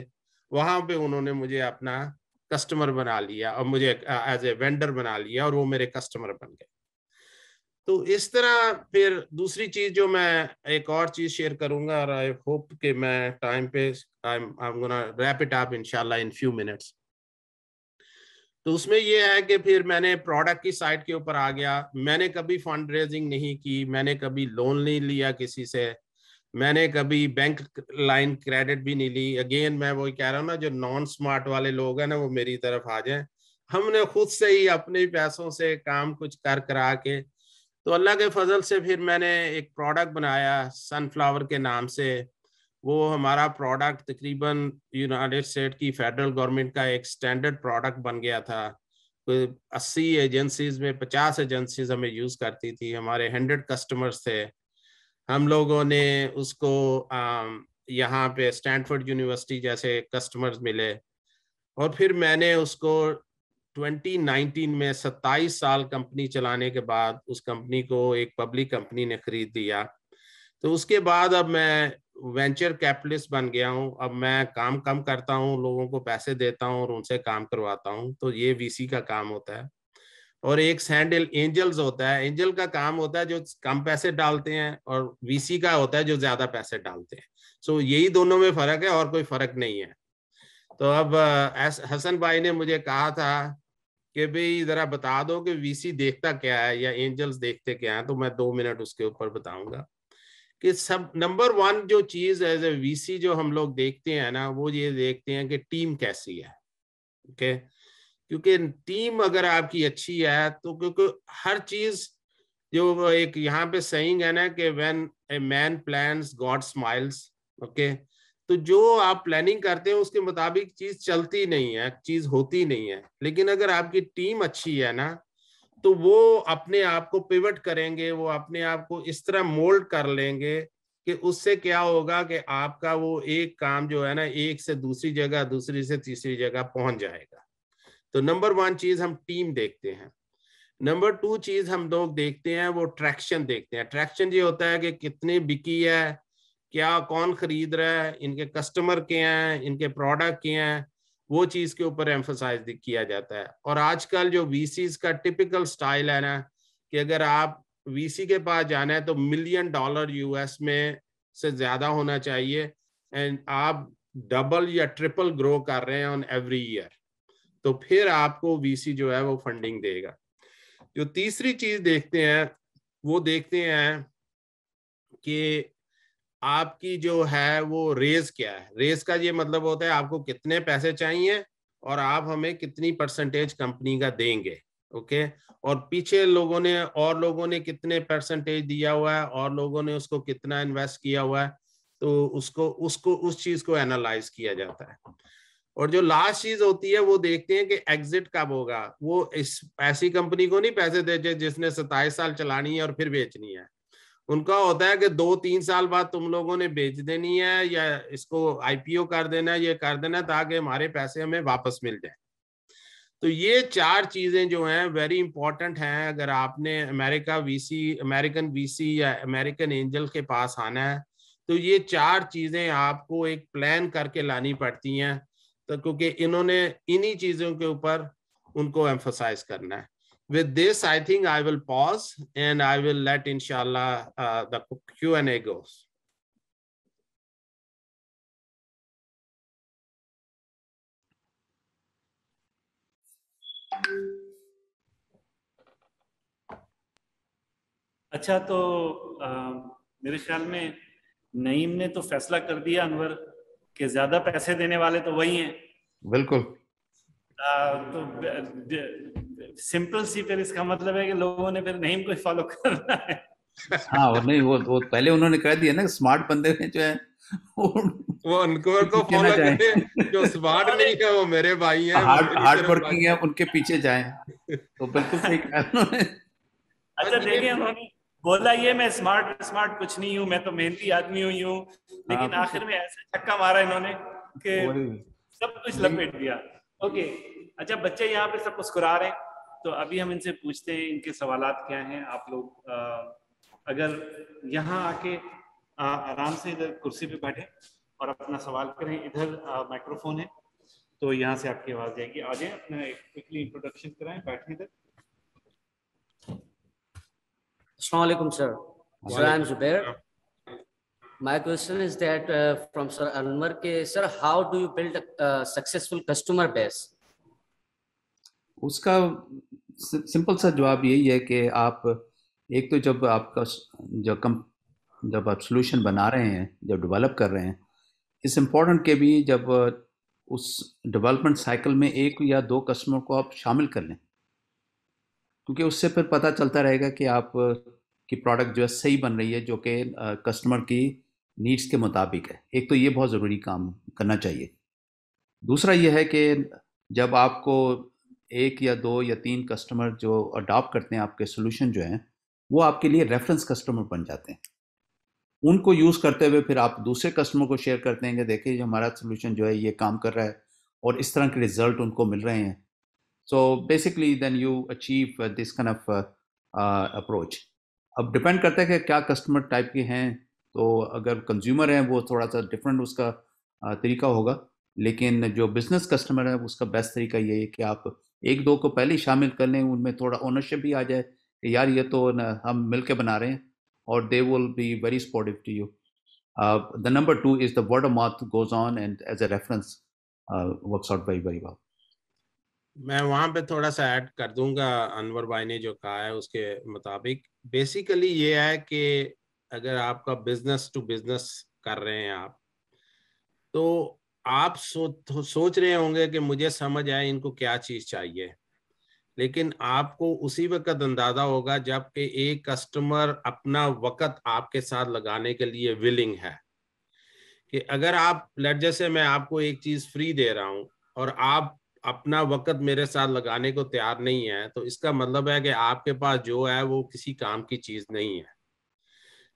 वहाँ पे उन्होंने मुझे अपना कस्टमर बना लिया और मुझे एज ए वेंडर बना लिया और वो मेरे कस्टमर बन गए। तो इस तरह फिर दूसरी चीज़ जो मैं एक और चीज़ शेयर करूँगा और आई होप कि मैं टाइम पे I am gonna wrap it up इंशाल्लाह इन फ्यू मिनट्स तो उसमें यह है कि फिर मैंने प्रोडक्ट की साइट के ऊपर आ गया। मैंने कभी फंड रेजिंग नहीं की, मैंने कभी लोन नहीं लिया किसी से। मैंने कभी बैंक लाइन क्रेडिट भी नहीं ली। अगेन मैं वही कह रहा हूँ ना, जो नॉन स्मार्ट वाले लोग हैं ना, वो मेरी तरफ़ आ जाए। हमने खुद से ही अपने पैसों से काम कुछ कर, करा के तो अल्लाह के फजल से फिर मैंने एक प्रोडक्ट बनाया सनफ्लावर के नाम से। वो हमारा प्रोडक्ट तकरीबन यूनाइटेड स्टेट की फेडरल गवर्नमेंट का एक स्टैंडर्ड प्रोडक्ट बन गया था। अस्सी एजेंसीज में पचास एजेंसीज हमें यूज़ करती थी। हमारे हंड्रेड कस्टमर्स थे। हम लोगों ने उसको यहाँ पे स्टैनफोर्ड यूनिवर्सिटी जैसे कस्टमर्स मिले। और फिर मैंने उसको 2019 में 27 साल कंपनी चलाने के बाद उस कंपनी को एक पब्लिक कंपनी ने खरीद दिया। तो उसके बाद अब मैं वेंचर कैपिटलिस्ट बन गया हूँ, अब मैं काम कम करता हूँ, लोगों को पैसे देता हूँ और उनसे काम करवाता हूँ तो ये वीसी का काम होता है। और एक सैंडल एंजल्स होता है एंजल का काम होता है जो कम पैसे डालते हैं और वीसी का होता है जो ज़्यादा पैसे डालते हैं। सो यही दोनों में फ़र्क है और कोई फ़र्क नहीं है। तो अब हसन भाई ने मुझे कहा था कि भाई जरा बता दो कि वीसी देखता क्या है या एंजल्स देखते क्या है तो मैं दो मिनट उसके ऊपर बताऊँगा। कि सब नंबर वन जो चीज़ एज ए वीसी जो हम लोग देखते हैं ना, वो ये देखते हैं कि टीम कैसी है ओके क्योंकि टीम अगर आपकी अच्छी है तो क्योंकि हर चीज़ जो एक यहाँ पे सही है ना कि when a man plans God smiles okay तो जो आप प्लानिंग करते हैं, उसके मुताबिक चीज़ चलती नहीं है, चीज़ होती नहीं है। लेकिन अगर आपकी टीम अच्छी है ना तो वो अपने आप को पिवट करेंगे, वो अपने आप को इस तरह मोल्ड कर लेंगे कि उससे क्या होगा कि आपका वो एक काम जो है ना, एक से दूसरी जगह, दूसरी से तीसरी जगह पहुँच जाएगा। तो नंबर वन चीज़ हम टीम देखते हैं। नंबर टू चीज़ हम लोग देखते हैं, वो ट्रैक्शन देखते हैं। ट्रैक्शन ये होता है कि कितनी बिकी है, क्या, कौन खरीद रहा है, इनके कस्टमर क्या हैं, इनके प्रोडक्ट क्या हैं वो चीज़ के ऊपर एम्फोसाइज किया जाता है। और आजकल जो वीसीज का टिपिकल स्टाइल है ना, कि अगर आप वीसी के पास जाना है तो मिलियन डॉलर यूएस में से ज़्यादा होना चाहिए एंड आप डबल या ट्रिपल ग्रो कर रहे हैं ऑन एवरी ईयर तो फिर आपको वीसी जो है वो फंडिंग देगा। जो तीसरी चीज़ देखते हैं, वो देखते हैं कि आपकी जो है वो रेस क्या है? रेस का ये मतलब होता है आपको कितने पैसे चाहिए और आप हमें कितनी परसेंटेज कंपनी का देंगे ओके और पीछे लोगों ने, और लोगों ने कितने परसेंटेज दिया हुआ है और लोगों ने उसको कितना इन्वेस्ट किया हुआ है तो उसको उसको, उस चीज़ को एनालाइज किया जाता है। और जो लास्ट चीज़ होती है वो देखते हैं कि एग्जिट कब होगा। वो इस, ऐसी कंपनी को नहीं पैसे देते जिसने सताइस साल चलानी है और फिर बेचनी है। उनका होता है कि दो तीन साल बाद तुम लोगों ने बेच देनी है या इसको आईपीओ कर देना है, ये कर देना ताकि हमारे पैसे हमें वापस मिल जाए। तो ये चार चीज़ें जो हैं वेरी इंपॉर्टेंट हैं। अगर आपने अमेरिका वीसी अमेरिकन वीसी या अमेरिकन एंजल के पास आना है तो ये चार चीज़ें आपको एक प्लान करके लानी पड़ती हैं। तो क्योंकि इन्होंने इन्हीं चीज़ों के ऊपर उनको एम्फोसाइज करना है। With this, I think I will pause and I will let inshallah uh, the Q&A goes. अच्छा तो आ, मेरे ख्याल में नईम ने तो फैसला कर दिया अनवर कि ज़्यादा पैसे देने वाले तो वही हैं बिल्कुल तो सिंपल सी फिर इसका मतलब है कि लोगों ने फिर नहीं कोई फॉलो करना है। हाँ और नहीं वो वो पहले उन्होंने कह दिया ना स्मार्ट बंदे ने जो है वो उनको को फॉलो करते जो स्मार्ट नहीं है वो मेरे भाई हैं हार्ड हार्ड वर्किंग है उनके पीछे जाएँ। तो बिल्कुल सही कहा उन्होंने। अच्छा देखिए उन्होंने बोला ये मैं स्मार्ट स्मार्ट कुछ नहीं हूँ मैं तो मेहनती आदमी हुई हूँ लेकिन हाँ, आखिर में ऐसा छक्का मारा इन्होंने कि सब कुछ लपेट दिया। ओके अच्छा बच्चे यहाँ पे सब मुस्कुरा रहे हैं। तो अभी हम इनसे पूछते हैं इनके सवाल क्या हैं आप लोग अगर यहाँ आके आराम से इधर कुर्सी पे बैठे और अपना सवाल करें इधर माइक्रोफोन है तो यहाँ से आपकी आवाज़ जाएगी आ जाए अपना क्विकली इंट्रोडक्शन कराएँ बैठे इधर Assalamualaikum sir. Sir, I am Zubair. My question is that uh, from Sir Anwar, ke, sir, how do you build a uh, successful customer base? उसका सिंपल सा जवाब यही है कि आप, एक तो जब आपका जब कम, जब आप सोल्यूशन बना रहे हैं, जब डेवलप कर रहे हैं इस इम्पोर्टेंट के भी जब उस डेवलपमेंट साइकिल में एक या दो कस्टमर को आप शामिल कर लें। क्योंकि उससे फिर पता चलता रहेगा कि आप, की प्रोडक्ट जो है सही बन रही है, जो कि कस्टमर की नीड्स के मुताबिक है। एक तो ये बहुत ज़रूरी काम करना चाहिए। दूसरा ये है कि जब आपको एक या दो या तीन कस्टमर जो अडॉप्ट करते हैं आपके सोल्यूशन जो हैं वो आपके लिए रेफरेंस कस्टमर बन जाते हैं। उनको यूज़ करते हुए फिर आप दूसरे कस्टमर को शेयर करते हैं कि देखिए जो हमारा सोल्यूशन जो है ये काम कर रहा है और इस तरह के रिज़ल्ट उनको मिल रहे हैं। So basically then you achieve this kind of approach अब डिपेंड करता है कि क्या कस्टमर टाइप के हैं तो अगर कंज्यूमर हैं वो थोड़ा सा डिफरेंट उसका uh, तरीका होगा। लेकिन जो बिज़नेस कस्टमर है उसका बेस्ट तरीका ये है कि आप एक दो को पहले ही शामिल कर लें, उनमें थोड़ा ओनरशिप भी आ जाए कि यार ये तो हम मिल के बना रहे हैं और they will be very supportive to you the number two is the word of mouth goes on and as a reference works out very very well मैं वहाँ पे थोड़ा सा ऐड कर दूँगा, अनवर भाई ने जो कहा है उसके मुताबिक। बेसिकली ये है कि अगर आपका बिज़नेस टू बिज़नेस कर रहे हैं आप तो आप सो, सोच रहे होंगे कि मुझे समझ आए इनको क्या चीज़ चाहिए। लेकिन आपको उसी वक्त अंदाज़ा होगा जबकि एक कस्टमर अपना वक्त आपके साथ लगाने के लिए विलिंग है। कि अगर आप लेट जैसे मैं आपको एक चीज़ फ्री दे रहा हूँ और आप अपना वक्त मेरे साथ लगाने को तैयार नहीं है तो इसका मतलब है कि आपके पास जो है वो किसी काम की चीज़ नहीं है।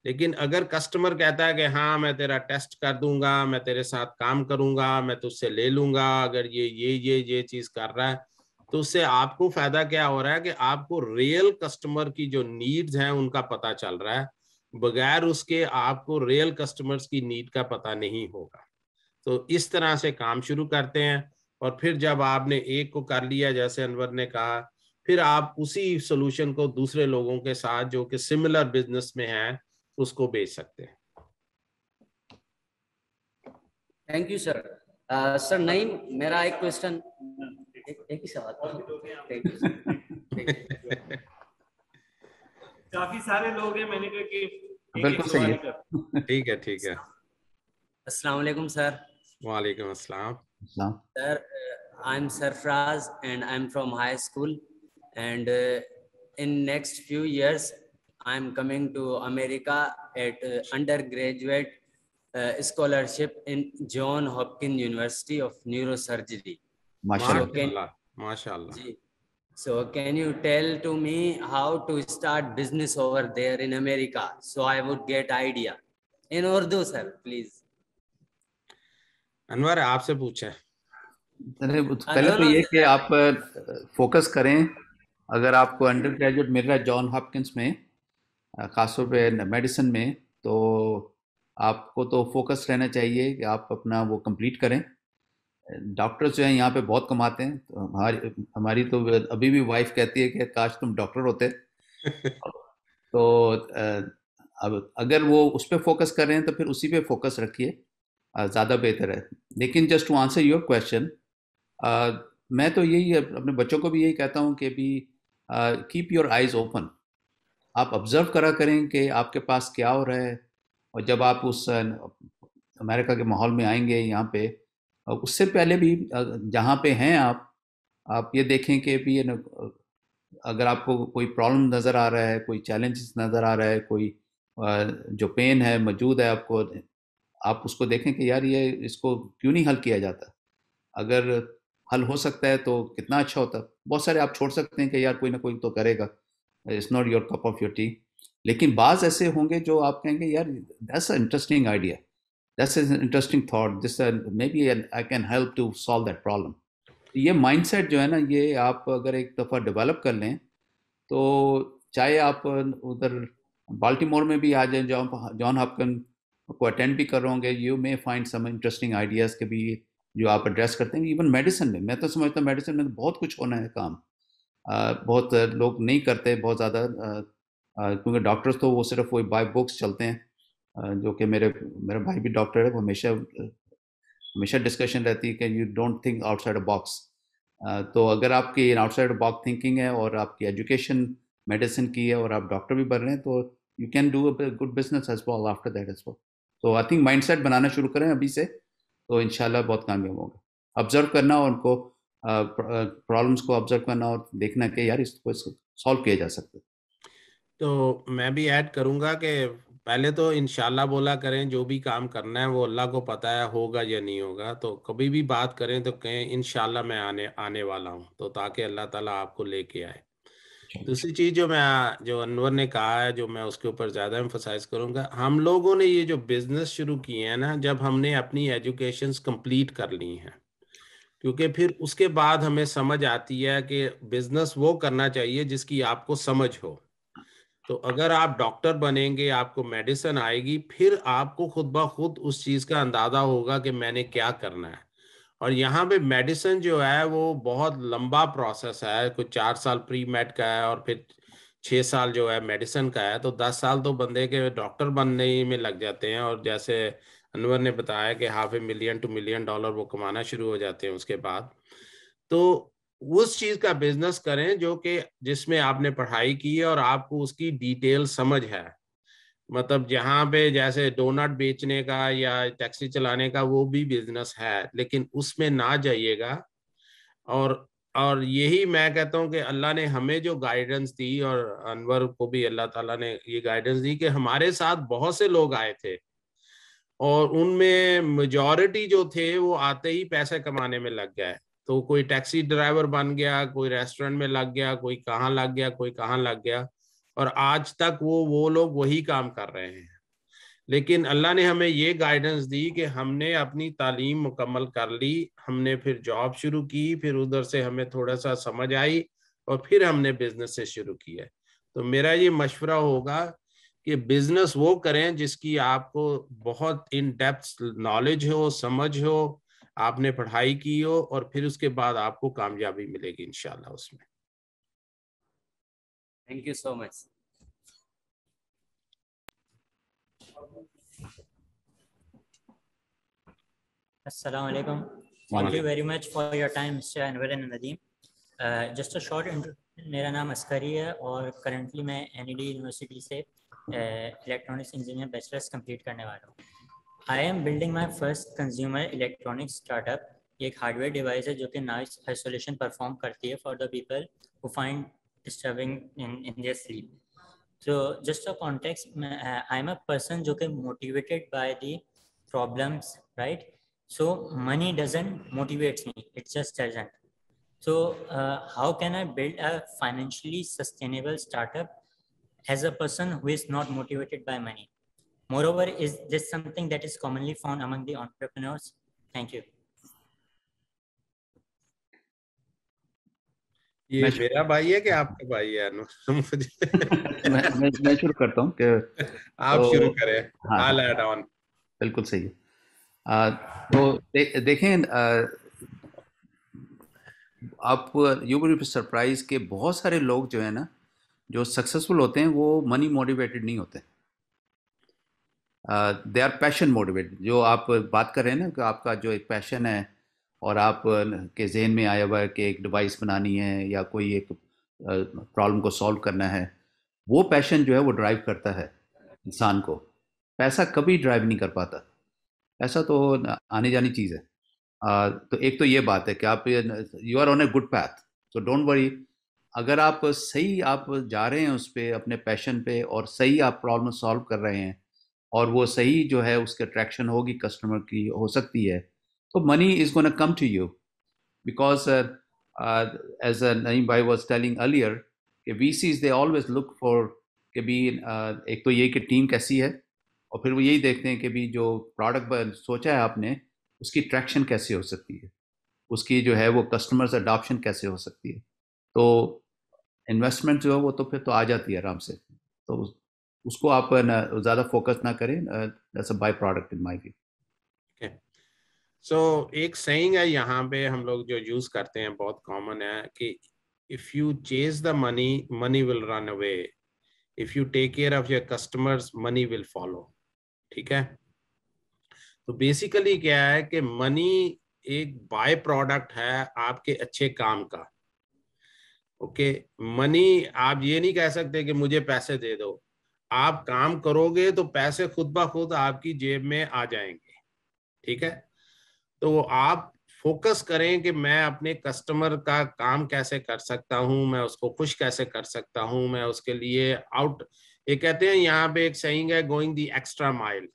लेकिन अगर कस्टमर कहता है कि हाँ मैं तेरा टेस्ट कर दूँगा, मैं तेरे साथ काम करूँगा, मैं तुझसे ले लूँगा, अगर ये ये ये ये चीज़ कर रहा है तो उससे आपको फ़ायदा क्या हो रहा है कि आपको रियल कस्टमर की जो नीड्स हैं, उनका पता चल रहा है। बगैर उसके आपको रियल कस्टमर्स की नीड का पता नहीं होगा। तो इस तरह से काम शुरू करते हैं और फिर जब आपने एक को कर लिया, जैसे अनवर ने कहा, फिर आप उसी सोल्यूशन को दूसरे लोगों के साथ जो कि सिमिलर बिज़नेस में है उसको बेच सकते हैं। थैंक यू सर सर नहीं मेरा एक क्वेश्चन एक, एक ही सवाल। काफ़ी सारे लोग हैं मैंने कहा कि बिल्कुल सही है। ठीक है ठीक है। अस्सलाम वालेकुम सर वालेकुम अस्सलाम। Sir I am Sarfaraz and I am from high school and in next few years I'm coming to America at uh, undergraduate uh, scholarship in John Hopkins University of Neurosurgery. MashaAllah. MashaAllah. So can you tell to me how to start business over there in America? So I would get idea. In Urdu, sir, please. Anwar आपसे पूछे पहले तो ये कि आप focus करें अगर आपको अंडर ग्रेजुएट मिल रहा है जॉन हॉपकिंस में ख़ासतौर पे मेडिसिन में तो आपको तो फोकस रहना चाहिए कि आप अपना वो कंप्लीट करें। डॉक्टर्स जो हैं यहाँ पे बहुत कमाते हैं तो हमारी हमारी तो अभी भी वाइफ कहती है कि काश तुम डॉक्टर होते। तो अब अगर वो उस पर फोकस कर रहे हैं तो फिर उसी पे फोकस रखिए ज़्यादा बेहतर है। लेकिन just to answer your question मैं तो यही अपने बच्चों को भी यही कहता हूँ कि भी कीप योर आइज़ ओपन। आप ऑब्ज़र्व करा करें कि आपके पास क्या हो रहा है। और जब आप उस अमेरिका के माहौल में आएँगे यहाँ पे, और उससे पहले भी जहाँ पे हैं आप आप ये देखें कि भी ये अगर आपको कोई प्रॉब्लम नज़र आ रहा है, कोई चैलेंजेस नज़र आ रहा है, कोई जो पेन है, मौजूद है आपको, आप उसको देखें कि यार ये इसको क्यों नहीं हल किया जाता? अगर हल हो सकता है तो कितना अच्छा होता। बहुत सारे आप छोड़ सकते हैं कि यार कोई ना कोई तो करेगा। It's not your cup of your tea लेकिन बाज ऐसे होंगे जो आप कहेंगे, यार that's a interesting idea that's interesting thought this may be I can help to solve that problem ये माइंडसेट जो है ना, ये आप अगर एक दफ़ा डेवलप कर लें तो चाहे आप उधर बाल्टीमोर में भी आ जाए जॉन जॉन हॉपकन को अटेंड भी कर रहे होंगे you may find some interesting ideas के भी जो आप एड्रेस करते हैं इवन मेडिसिन में। मैं तो समझता हूँ मेडिसिन में तो बहुत कुछ होना है काम। बहुत लोग नहीं करते, बहुत ज़्यादा क्योंकि डॉक्टर्स तो वो सिर्फ़ वही बाय बुक्स चलते हैं जो कि मेरे, मेरा भाई भी डॉक्टर है, वो हमेशा हमेशा डिस्कशन रहती है कि you don't think outside a box. तो अगर आपकी आउटसाइड बॉक्स थिंकिंग है और आपकी एजुकेशन मेडिसिन की है और आप डॉक्टर भी बन रहे हैं तो you can do a good business as well after that as well. तो आई थिंक माइंडसेट बनाना शुरू करें अभी से तो इनशाला बहुत कामयाब होगा। ऑब्ज़र्व करना और उनको प्रॉब्लम्स को ऑब्ज़र्व करना और देखना कि यार इसको सॉल्व किया जा सकता है। तो मैं भी ऐड करूँगा कि पहले तो इनशाला बोला करें जो भी काम करना है वो अल्लाह को पता है होगा या नहीं होगा। तो कभी भी बात करें तो कहें इनशाला मैं आने आने वाला हूँ। तो ताकि अल्लाह ताला आपको लेके आए। दूसरी चीज़ जो मैं जो अनवर ने कहा है जो मैं उसके ऊपर ज़्यादा एम्फोसाइज करूँगा हम लोगों ने ये जो बिज़नेस शुरू किए हैं ना जब हमने अपनी एजुकेशन कंप्लीट कर ली हैं क्योंकि फिर उसके बाद हमें समझ आती है कि बिज़नेस वो करना चाहिए जिसकी आपको समझ हो। तो अगर आप डॉक्टर बनेंगे, आपको मेडिसिन आएगी, फिर आपको खुद ब खुद उस चीज़ का अंदाज़ा होगा कि मैंने क्या करना है। और यहाँ पे मेडिसिन जो है, वो बहुत लंबा प्रोसेस है। कुछ चार साल प्री मेड का है और फिर छह साल जो है मेडिसिन का है। तो दस साल तो बंदे के डॉक्टर बनने में लग जाते हैं और जैसे अनवर ने बताया कि half a million to million dollar वो कमाना शुरू हो जाते हैं उसके बाद। तो उस चीज़ का बिज़नेस करें जो कि जिसमें आपने पढ़ाई की है और आपको उसकी डिटेल समझ है। मतलब जहाँ पे जैसे डोनट बेचने का या टैक्सी चलाने का वो भी बिज़नेस है, लेकिन उसमें ना जाइएगा। और और यही मैं कहता हूँ कि अल्लाह ने हमें जो गाइडेंस दी और अनवर को भी अल्लाह ताला ने ये गाइडेंस दी कि हमारे साथ बहुत से लोग आए थे। और उनमें मेजॉरिटी जो थे, वो आते ही पैसे कमाने में लग गए। तो कोई टैक्सी ड्राइवर बन गया, कोई रेस्टोरेंट में लग गया, कोई कहाँ लग गया, कोई कहाँ लग गया। और आज तक वो वो लोग वही काम कर रहे हैं। लेकिन अल्लाह ने हमें ये गाइडेंस दी कि हमने अपनी तालीम मुकम्मल कर ली, हमने फिर जॉब शुरू की, फिर उधर से हमें थोड़ा सा समझ आई और फिर हमने बिज़नेस से शुरू किया। तो मेरा ये मशवरा होगा कि बिज़नेस वो करें जिसकी आपको बहुत इन डेप्थ नॉलेज हो समझ हो आपने पढ़ाई की हो और फिर उसके बाद आपको कामयाबी मिलेगी इनशाला उसमें Thank you so much. Assalamu alaikum. Thank you very much for your time, Mr. Anwar and Nadeem. Uh, just a short intro. मेरा नाम अस्करी है और करंटली मैं एन यूनिवर्सिटी से इलेक्ट्रॉनिक्स इंजीनियर बैचलर्स कंप्लीट करने वाला हूँ। I am building my first consumer electronics startup एक हार्डवेयर डिवाइस है जो कि नॉइस आइसोलेशन परफॉर्म करती है for the people who find disturbing in in their sleep तो just a context I am a person जो कि motivated by the problems right so money doesn't motivate me it's just doesn't so how can I build a financially sustainable startup as a person who is not motivated by money? Moreover, is this something that is commonly found among the entrepreneurs? Thank you. ये मेरा भाई है कि आपका भाई है मुझे मैं मैं, मैं शुरू करता हूँ कि आप तो, शुरू करें हाँ, ऐड ऑन बिल्कुल सही है तो दे, देखें आ, आप यू विल बी सरप्राइज़ के बहुत सारे लोग जो है ना जो सक्सेसफुल होते हैं वो मनी मोटिवेटेड नहीं होते। दे आर पैशन मोटिवेटेड जो आप बात कर रहे हैं ना कि आपका जो एक पैशन है और आप के जहन में आया हुआ है कि एक डिवाइस बनानी है या कोई एक प्रॉब्लम को सॉल्व करना है वो पैशन जो है वो ड्राइव करता है इंसान को। पैसा कभी ड्राइव नहीं कर पाता। ऐसा तो आने जानी चीज़ है। आ, तो एक तो ये बात है कि आप you are on a good path so don't worry अगर आप सही आप जा रहे हैं उस पर अपने पैशन पे और सही आप प्रॉब्लम सॉल्व कर रहे हैं और वो सही जो है उसके अट्रैक्शन होगी कस्टमर की हो सकती है तो money is going come to you. Because as as uh, Naeem Bhai was telling earlier, VCs they always look for कि भी uh, एक तो ये कि टीम कैसी है और फिर वो यही देखते हैं कि भी जो प्रोडक्ट सोचा है आपने उसकी ट्रैक्शन कैसे हो सकती है? उसकी जो है वो कस्टमर्स अडॉप्शन कैसे हो सकती है? तो इन्वेस्टमेंट जो है वो तो फिर तो आ जाती है आराम से। तो उसको आप ज़्यादा फोकस ना करें by product in my view so एक सही है यहाँ पे हम लोग जो यूज़ करते हैं, बहुत कॉमन है कि if you chase the money money will run away if you take care of your customers money will follow ठीक है? तो बेसिकली क्या है कि मनी एक बाय प्रोडक्ट है आपके अच्छे काम का। ओके? मनी, आप ये नहीं कह सकते कि मुझे पैसे दे दो। आप काम करोगे तो पैसे खुद ब खुद आपकी जेब में आ जाएँगे। ठीक है? तो आप फोकस करें कि मैं अपने कस्टमर का काम कैसे कर सकता हूँ, मैं उसको खुश कैसे कर सकता हूँ, मैं उसके लिए आउट। ये कहते हैं, यहाँ पे एक सही है गोइंग दी एक्स्ट्रा माइल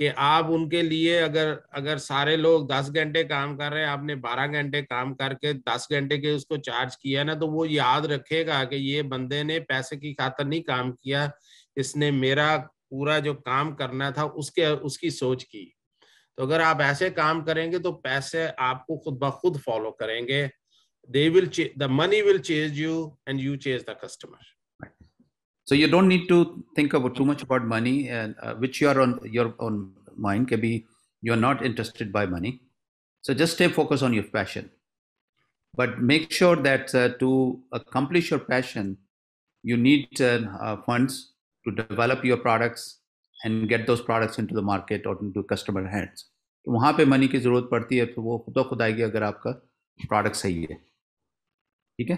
कि आप उनके लिए अगर अगर सारे लोग दस घंटे काम कर रहे हैं, आपने बारह घंटे काम करके दस घंटे के उसको चार्ज किया ना तो वो याद रखेगा कि ये बंदे ने पैसे की खातर नहीं काम किया, इसने मेरा पूरा जो काम करना था उसके, उसकी सोच की। तो अगर आप ऐसे काम करेंगे तो पैसे आपको खुद ब खुद फॉलो करेंगे। They will the money will chase you and you chase the customer So you don't need to think about too much about money, and uh, which you are on your own mind. Can be you are not interested by money, so just stay focused on your passion. But make sure that uh, to accomplish your passion, you need uh, uh funds to develop your products and get those products into the market or into customer hands. तो वहाँ पे money की ज़रूरत पड़ती है तो वो खुदा खुद आएगी अगर आपका प्रोडक्ट सही है ठीक है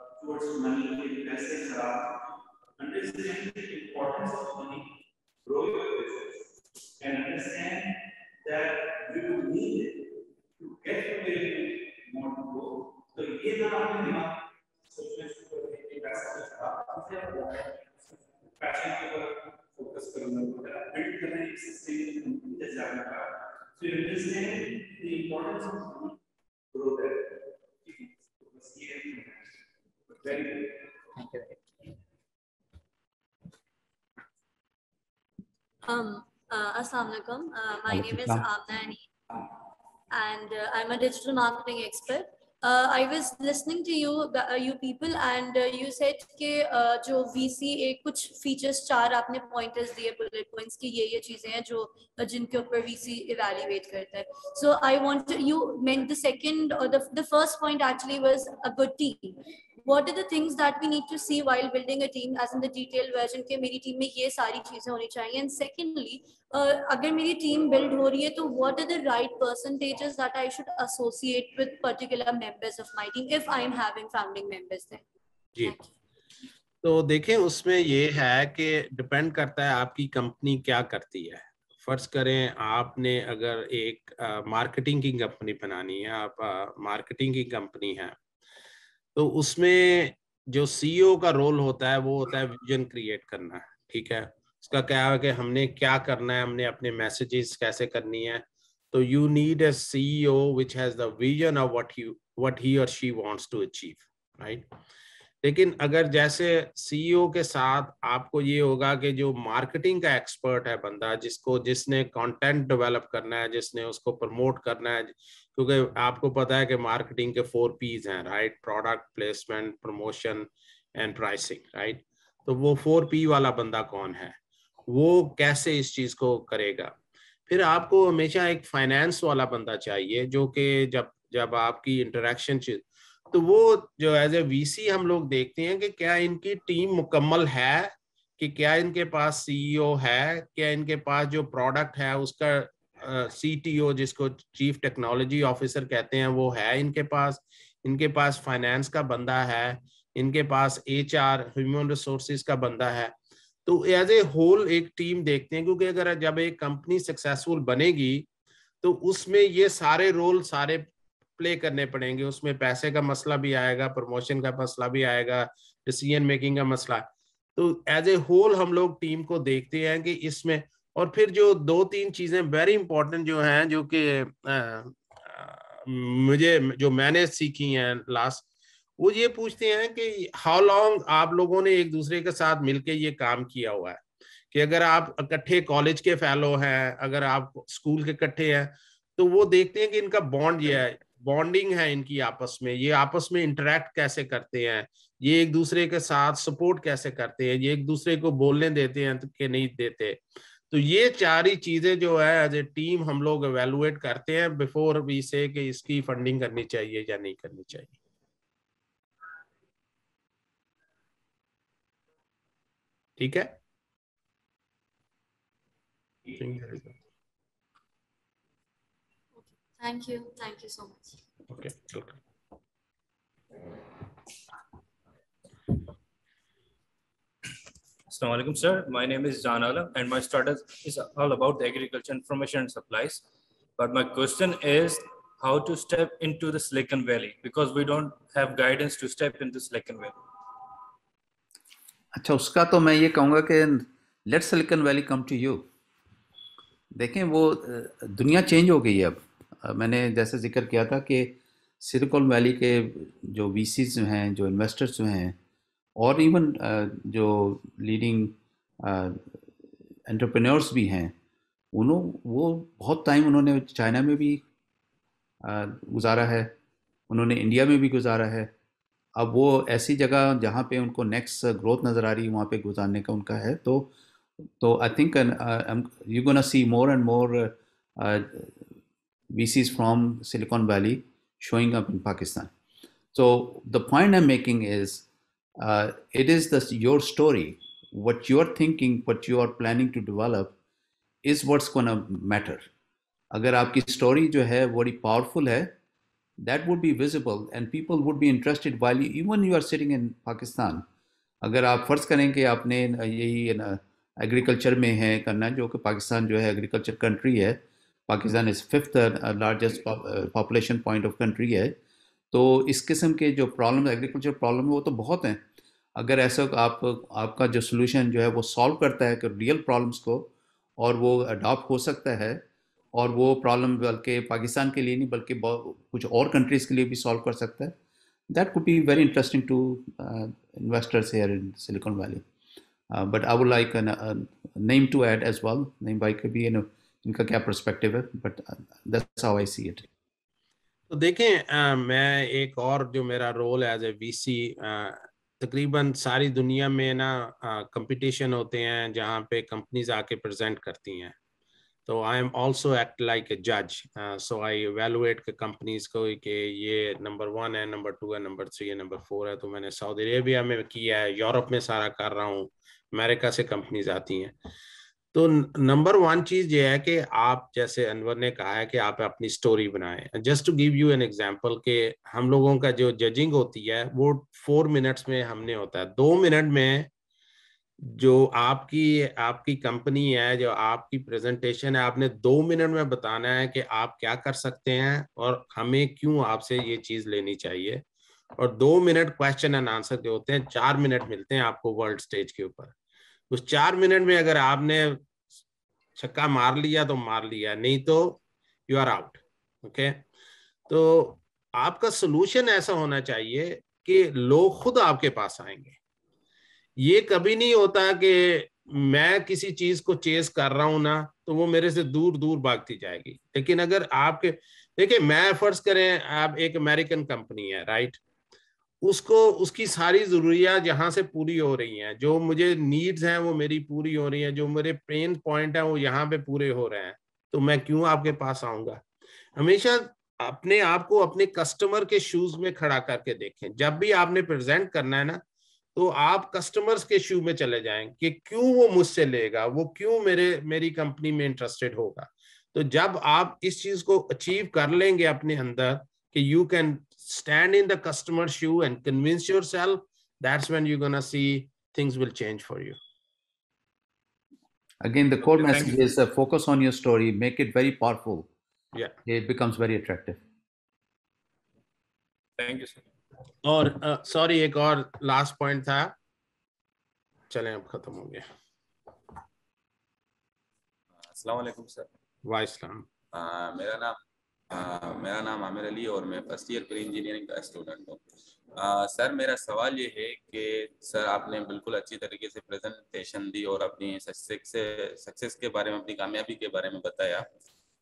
towards money, invest in understand the importance of money, grow your business, and understand that you will need it to get to where you want to go. So ये ना आपने दिमाग सोचने शुरू कर दिया कि पैसा कुछ था पैशन के ऊपर फोकस करूंगा बिल्ड करना एक सस्टेनेबल जैसे आपने कहा so you understand the importance of money grow that बस ये very good. Thank you. Um, uh, Assalamualaikum. Uh, my name is Amna and uh, I'm a digital marketing expert. Uh, I was listening to you, uh, you people, and uh, you said कि uh, जो VC एक कुछ features चार आपने pointers दिए bullet points कि ये ये चीजें हैं जो जिनके ऊपर VC evaluate करता है. So I want to, you meant the second or the the first point actually was a good team. What are the things that we need to see while building a team as in the detailed version के मेरी team में ये सारी चीज़ें होनी चाहिए and secondly uh, अगर मेरी टीम build हो रही है तो what are the right percentages that I should associate with particular members of my team if I am having founding members there जी तो देखें उसमें ये है कि डिपेंड करता है आपकी कंपनी क्या करती है फ़र्ज़ करें आपने अगर एक मार्केटिंग uh, की कंपनी बनानी है आप मार्केटिंग uh, की कंपनी है तो उसमें जो सीईओ e का रोल होता है, वो होता है विजन क्रिएट करना, ठीक है? उसका क्या है कि हमने क्या करना है, हमने अपने मैसेजेस कैसे करनी है? तो you need a CEO which has the vision of what he what he और she wants to achieve right लेकिन अगर जैसे सीईओ e के साथ आपको ये होगा कि जो मार्केटिंग का एक्सपर्ट है बंदा, जिसको, जिसने कंटेंट डेवलप करना है, जिसने उसको प्रमोट करना है क्योंकि आपको पता है कि मार्केटिंग के फोर पीज हैं right product placement promotion and pricing right तो वो फोर पी वाला बंदा कौन है? वो कैसे इस चीज़ को करेगा? फिर आपको हमेशा एक फाइनेंस वाला बंदा चाहिए जो कि जब जब आपकी इंटरेक्शन तो वो जो एज ए वीसी हम लोग देखते हैं कि क्या इनकी टीम मुकम्मल है? कि क्या इनके पास सीईओ e है? क्या इनके पास जो प्रोडक्ट है, उसका सीटीओ जिसको चीफ टेक्नोलॉजी ऑफिसर कहते हैं, वो है इनके पास। इनके पास फाइनेंस का बंदा है। इनके पास एच आर ह्यूमन रिसोर्सिस का बंदा है। तो एज ए होल एक टीम देखते हैं, क्योंकि अगर जब एक कंपनी सक्सेसफुल बनेगी तो उसमें ये सारे रोल सारे प्ले करने पड़ेंगे। उसमें पैसे का मसला भी आएगा प्रमोशन का मसला भी आएगा डिसीज़न मेकिंग का मसला। तो एज ए होल हम लोग टीम को देखते हैं कि इसमें और फिर जो दो तीन चीज़ें वेरी इंपॉर्टेंट जो हैं, जो कि मुझे, जो मैंने सीखी हैं लास्ट वो ये पूछते हैं कि हाउ लॉन्ग आप लोगों ने एक दूसरे के साथ मिलके ये काम किया हुआ है? कि अगर आप इकट्ठे कॉलेज के फेलो हैं, अगर आप स्कूल के इकट्ठे हैं तो वो देखते हैं कि इनका बॉन्ड ये है बॉन्डिंग है इनकी आपस में, ये आपस में इंटरेक्ट कैसे करते हैं? ये एक दूसरे के साथ सपोर्ट कैसे करते हैं? ये एक दूसरे को बोलने देते हैं तो कि नहीं देते? तो ये चार ही चीज़ें जो है एज ए टीम हम लोग एवेलुएट करते हैं बिफोर वी से कि इसकी फंडिंग करनी चाहिए या नहीं करनी चाहिए। ठीक है? Think there is a... Thank you. Thank you so much. Okay, welcome. Assalamualaikum, sir. My name is Jan Alam and my startup is all about the agriculture information and supplies. But my question is how to step into the Silicon Valley because we don't have guidance to step into Silicon Valley. अच्छा उसका तो मैं ये कहूँगा कि let Silicon Valley come to you देखें वो दुनिया चेंज हो गई है अब मैंने जैसे ज़िक्र किया था कि सिलिकॉन वैली के जो वी हैं जो इन्वेस्टर्स हैं और इवन जो लीडिंग एंटरप्रेन्योर्स भी हैं उन्होंने वो बहुत टाइम उन्होंने चाइना में भी गुजारा है उन्होंने इंडिया में भी गुजारा है अब वो ऐसी जगह जहाँ पे उनको नेक्स्ट ग्रोथ नज़र आ रही है वहाँ पे गुजारने का उनका है तो तो I think you gonna see more and more VCs from Silicon Valley showing up in Pakistan. So the point I'm making is, uh, it is this your story, what you're thinking, what you are planning to develop, is what's gonna matter. अगर आपकी story जो है बड़ी powerful है that would be visible and people would be interested while even you are sitting in Pakistan अगर आप फर्ज करें कि आपने यही एग्रीकल्चर में है करना जो कि पाकिस्तान जो है एग्रीकल्चर कंट्री है Pakistan is fifth largest population point of country है तो इस किस्म के जो प्रॉब्लम एग्रीकल्चर प्रॉब्लम है, वो तो बहुत हैं। अगर ऐसा आप, आपका जो सोल्यूशन जो है, वो सॉल्व करता है, कि रियल प्रॉब्लम्स को, और वो अडॉप्ट हो सकता है, और वो प्रॉब्लम बल्कि पाकिस्तान के लिए नहीं, बल्कि कुछ और कंट्रीज़ के लिए भी सॉल्व कर सकता है that could be very interesting to investors here in Silicon Valley but I would like Naeem to add as well Naeem भाई के भी इनका क्या परस्पेक्टिव है but that's how I see it तो देखें uh, मैं एक और जो मेरा रोल एज ए वीसी तकरीबन सारी दुनिया में ना कंपटीशन होते हैं जहाँ पे कंपनीज़ आके प्रेजेंट करती हैं। तो I am also act like a जज सो आई एवेलुएट कंपनीज़ को कि ये नंबर वन है नंबर टू है नंबर थ्री है नंबर फोर है। तो मैंने सऊदी अरेबिया में किया है यूरोप में सारा कर रहा हूँ अमेरिका से कंपनीज़ आती हैं। तो नंबर वन चीज़ ये है कि आप, जैसे अनवर ने कहा है कि आप अपनी स्टोरी बनाएँ। Just to give you an example कि हम लोगों का जो जजिंग होती है, वो फोर मिनट्स में हमने होता है। दो मिनट में जो आपकी आपकी कंपनी है, जो आपकी प्रेजेंटेशन है, आपने दो मिनट में बताना है कि आप क्या कर सकते हैं और हमें क्यों आपसे ये चीज़ लेनी चाहिए। और दो मिनट क्वेश्चन एंड आंसर जो होते हैं, चार मिनट मिलते हैं आपको वर्ल्ड स्टेज के ऊपर। उस चार मिनट में अगर आपने छक्का मार लिया तो मार लिया, नहीं तो यू आर आउट ओके तो आपका सोल्यूशन ऐसा होना चाहिए कि लोग खुद आपके पास आएँगे। ये कभी नहीं होता कि मैं किसी चीज़ को चेस कर रहा हूँ ना तो वो मेरे से दूर दूर भागती जाएगी। लेकिन अगर आपके, देखिए, मैं फ़र्ज़ करें, आप एक अमेरिकन कंपनी है राइट उसको, उसकी सारी जरूरियात जहाँ से पूरी हो रही हैं, जो मुझे नीड्स हैं वो मेरी पूरी हो रही हैं, जो मेरे पेन पॉइंट है वो यहाँ पे पूरे हो रहे हैं तो मैं क्यों आपके पास आऊँगा? हमेशा अपने आप को अपने कस्टमर के शूज़ में खड़ा करके देखें। जब भी आपने प्रेजेंट करना है ना तो आप कस्टमर्स के शू में चले जाएँ कि क्यों वो मुझसे लेगा, वो क्यों मेरे, मेरी कंपनी में इंटरेस्टेड होगा। तो जब आप इस चीज़ को अचीव कर लेंगे अपने अंदर कि you can stand in the customer shoe and convince yourself that's when you're going to see things will change for you again the core message is uh, focus on your story make it very powerful yeah it becomes very attractive thank you sir और sorry uh, एक और last point था चलें अब खत्म हो गया अस्सलाम वालेकुम सर वाइसलाम मेरा नाम मेरा नाम आमिर अली और मैं फ़र्स्ट ईयर प्री इंजीनियरिंग का स्टूडेंट हूँ। सर मेरा सवाल ये है कि सर आपने बिल्कुल अच्छी तरीके से प्रेजेंटेशन दी और अपनी सक्सेस सक्सेस के बारे में अपनी कामयाबी के बारे में बताया।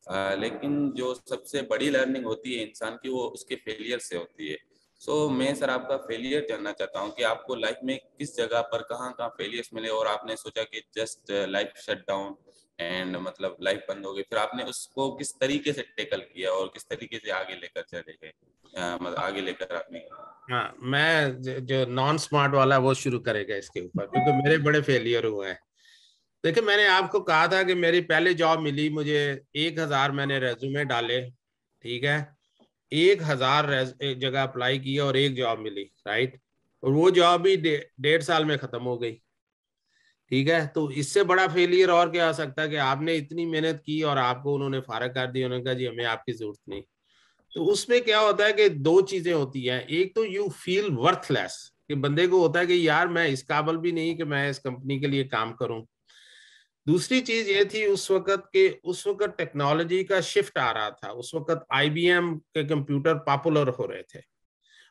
आ, लेकिन जो सबसे बड़ी लर्निंग होती है इंसान की वो उसके फेलियर से होती है। सो so, मैं सर आपका फेलियर जानना चाहता हूँ कि आपको लाइफ में किस जगह पर कहाँ कहाँ फेलियर्स मिले और आपने सोचा कि just life shut down and मतलब लाइफ बंद हो गई। फिर आपने उसको किस तरीके से टेकल किया और किस तरीके से आगे लेकर चले गए? मतलब आगे लेकर आपने हाँ मैं जो नॉन स्मार्ट वाला वो शुरू करेगा इसके ऊपर, क्योंकि मेरे बड़े फेलियर हुए हैं। देखिए, मैंने आपको कहा था कि मेरी पहले जॉब मिली, मुझे एक हज़ार मैंने रेज्यूमे डाले, ठीक है? एक हज़ार एक जगह अप्लाई किया और एक जॉब मिली राइट और वो जॉब भी डेढ़ साल में खत्म हो गई। ठीक है? तो इससे बड़ा फेलियर और क्या आ सकता है कि आपने इतनी मेहनत की और आपको उन्होंने फारग कर दिया, उन्होंने कहा, जी, हमें आपकी ज़रूरत नहीं। तो उसमें क्या होता है कि दो चीज़ें होती हैं। एक तो यू फील वर्थलेस कि बंदे को होता है कि, यार, मैं इस काबल भी नहीं कि मैं इस कंपनी के लिए काम करूँ। दूसरी चीज़ ये थी उस वक्त के, उस वक्त टेक्नोलॉजी का शिफ्ट आ रहा था। उस वक्त आईबीएम के कंप्यूटर पॉपुलर हो रहे थे।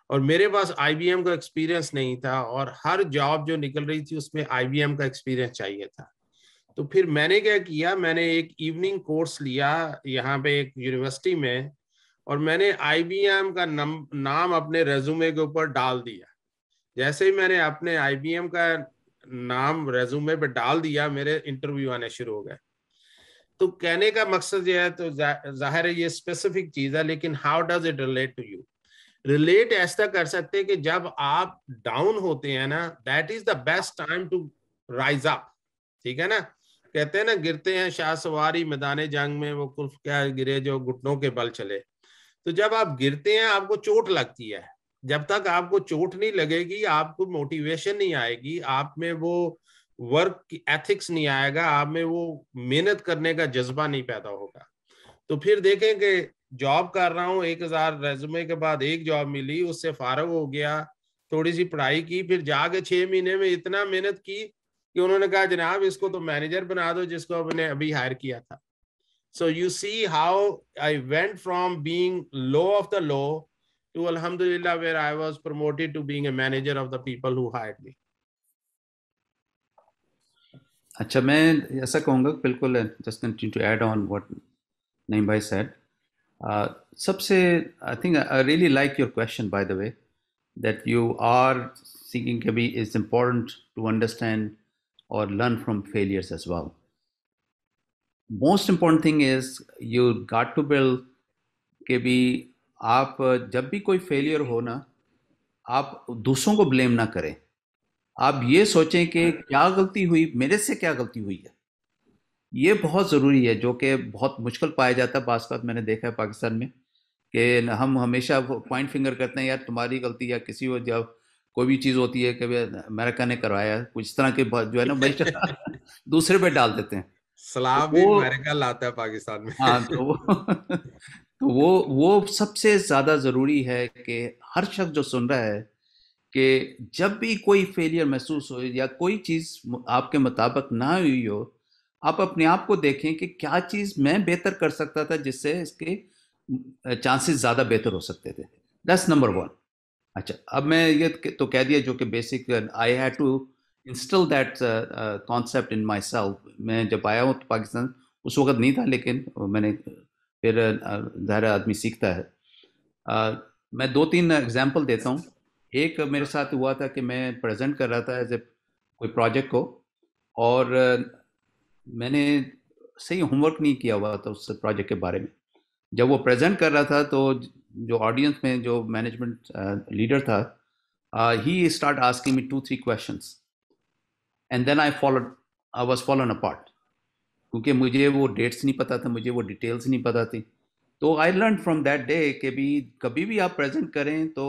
और मेरे पास आईबीएम का एक्सपीरियंस नहीं था और हर जॉब जो निकल रही थी उसमें आईबीएम का एक्सपीरियंस चाहिए था। तो फिर मैंने क्या किया मैंने एक इवनिंग कोर्स लिया यहाँ पे एक यूनिवर्सिटी में और मैंने आईबीएम का नम, नाम अपने रेजुमे के ऊपर डाल दिया। जैसे ही मैंने अपने आईबीएम का नाम रेजुमे पे डाल दिया मेरे इंटरव्यू आने शुरू हो गए। तो कहने का मकसद यह है तो ज़ाहिर है ये स्पेसिफिक चीज़ है लेकिन how does it relate to you relate ऐसा कर सकते हैं कि जब आप डाउन होते हैं ना that is the best time to rise up ठीक है ना? कहते हैं ना, गिरते हैं शाह सवारी, मैदान जंग में, वो कुल्फ क्या गिरे जो घुटनों के बल चले। तो जब आप गिरते हैं, आपको चोट लगती है। जब तक आपको चोट नहीं लगेगी, आपको मोटिवेशन नहीं आएगी, आप में वो वर्क एथिक्स नहीं आएगा, आप में वो मेहनत करने का जज्बा नहीं पैदा होगा। तो फिर देखें कि जॉब कर रहा हूँ एक हज़ार रेजुमे के बाद एक जॉब मिली उससे फारग हो गया थोड़ी सी पढ़ाई की फिर जाके छह महीने में इतना मेहनत की कि उन्होंने कहा जनाब इसको तो मैनेजर बना दो जिसको अपने अभी हायर किया था you see how I went from being low of the low to Alhamdulillah, where I was promoted to being a manager of the people who hired me. अच्छा मैं ऐसा कहूँगा बिल्कुल just continue to add on what Naeem भाई said सबसे I think I really like your question by the way that you are seeking to be is important to understand or learn from failures as well. Most important thing is you got to build के भी आप, जब भी कोई failure हो ना, आप दूसरों को ब्लेम ना करें। आप ये सोचें कि क्या गलती हुई, मेरे से क्या गलती हुई है। ये बहुत ज़रूरी है जो कि बहुत मुश्किल पाया जाता है। बास बात मैंने देखा है पाकिस्तान में कि हम हमेशा पॉइंट फिंगर करते हैं यार तुम्हारी गलती या किसी को जब कोई भी चीज़ होती है कि अमेरिका ने करवाया कुछ तरह के जो है ना दूसरे पे डाल देते हैं। सलाम तो अमेरिका लाता है पाकिस्तान में। हाँ तो वो तो वो वो सबसे ज़्यादा ज़रूरी है कि हर शख्स जो सुन रहा है कि जब भी कोई फेलियर महसूस हो या कोई चीज़ आपके मुताबिक ना हुई हो आप अपने आप को देखें कि क्या चीज़ मैं बेहतर कर सकता था जिससे इसके चांसेस ज़्यादा बेहतर हो सकते थे। दस नंबर वन अच्छा अब मैं ये तो कह दिया जो कि basic I had to install that concept in myself मैं जब आया हूँ तो पाकिस्तान उस वक्त नहीं था लेकिन मैंने फिर ज़ाहिर आदमी सीखता है। uh, मैं दो तीन एग्ज़ाम्पल देता हूँ। एक मेरे साथ हुआ था कि मैं प्रेजेंट कर रहा था एज ए कोई प्रोजेक्ट को और मैंने सही होमवर्क नहीं किया हुआ था उस प्रोजेक्ट के बारे में। जब वो प्रेजेंट कर रहा था तो जो ऑडियंस में जो मैनेजमेंट लीडर था he start asking me to three questions and then I follow I was fallen apart क्योंकि मुझे वो डेट्स नहीं पता था, मुझे वो डिटेल्स नहीं पता थी। तो I learn from that day कि भी कभी भी आप प्रेजेंट करें तो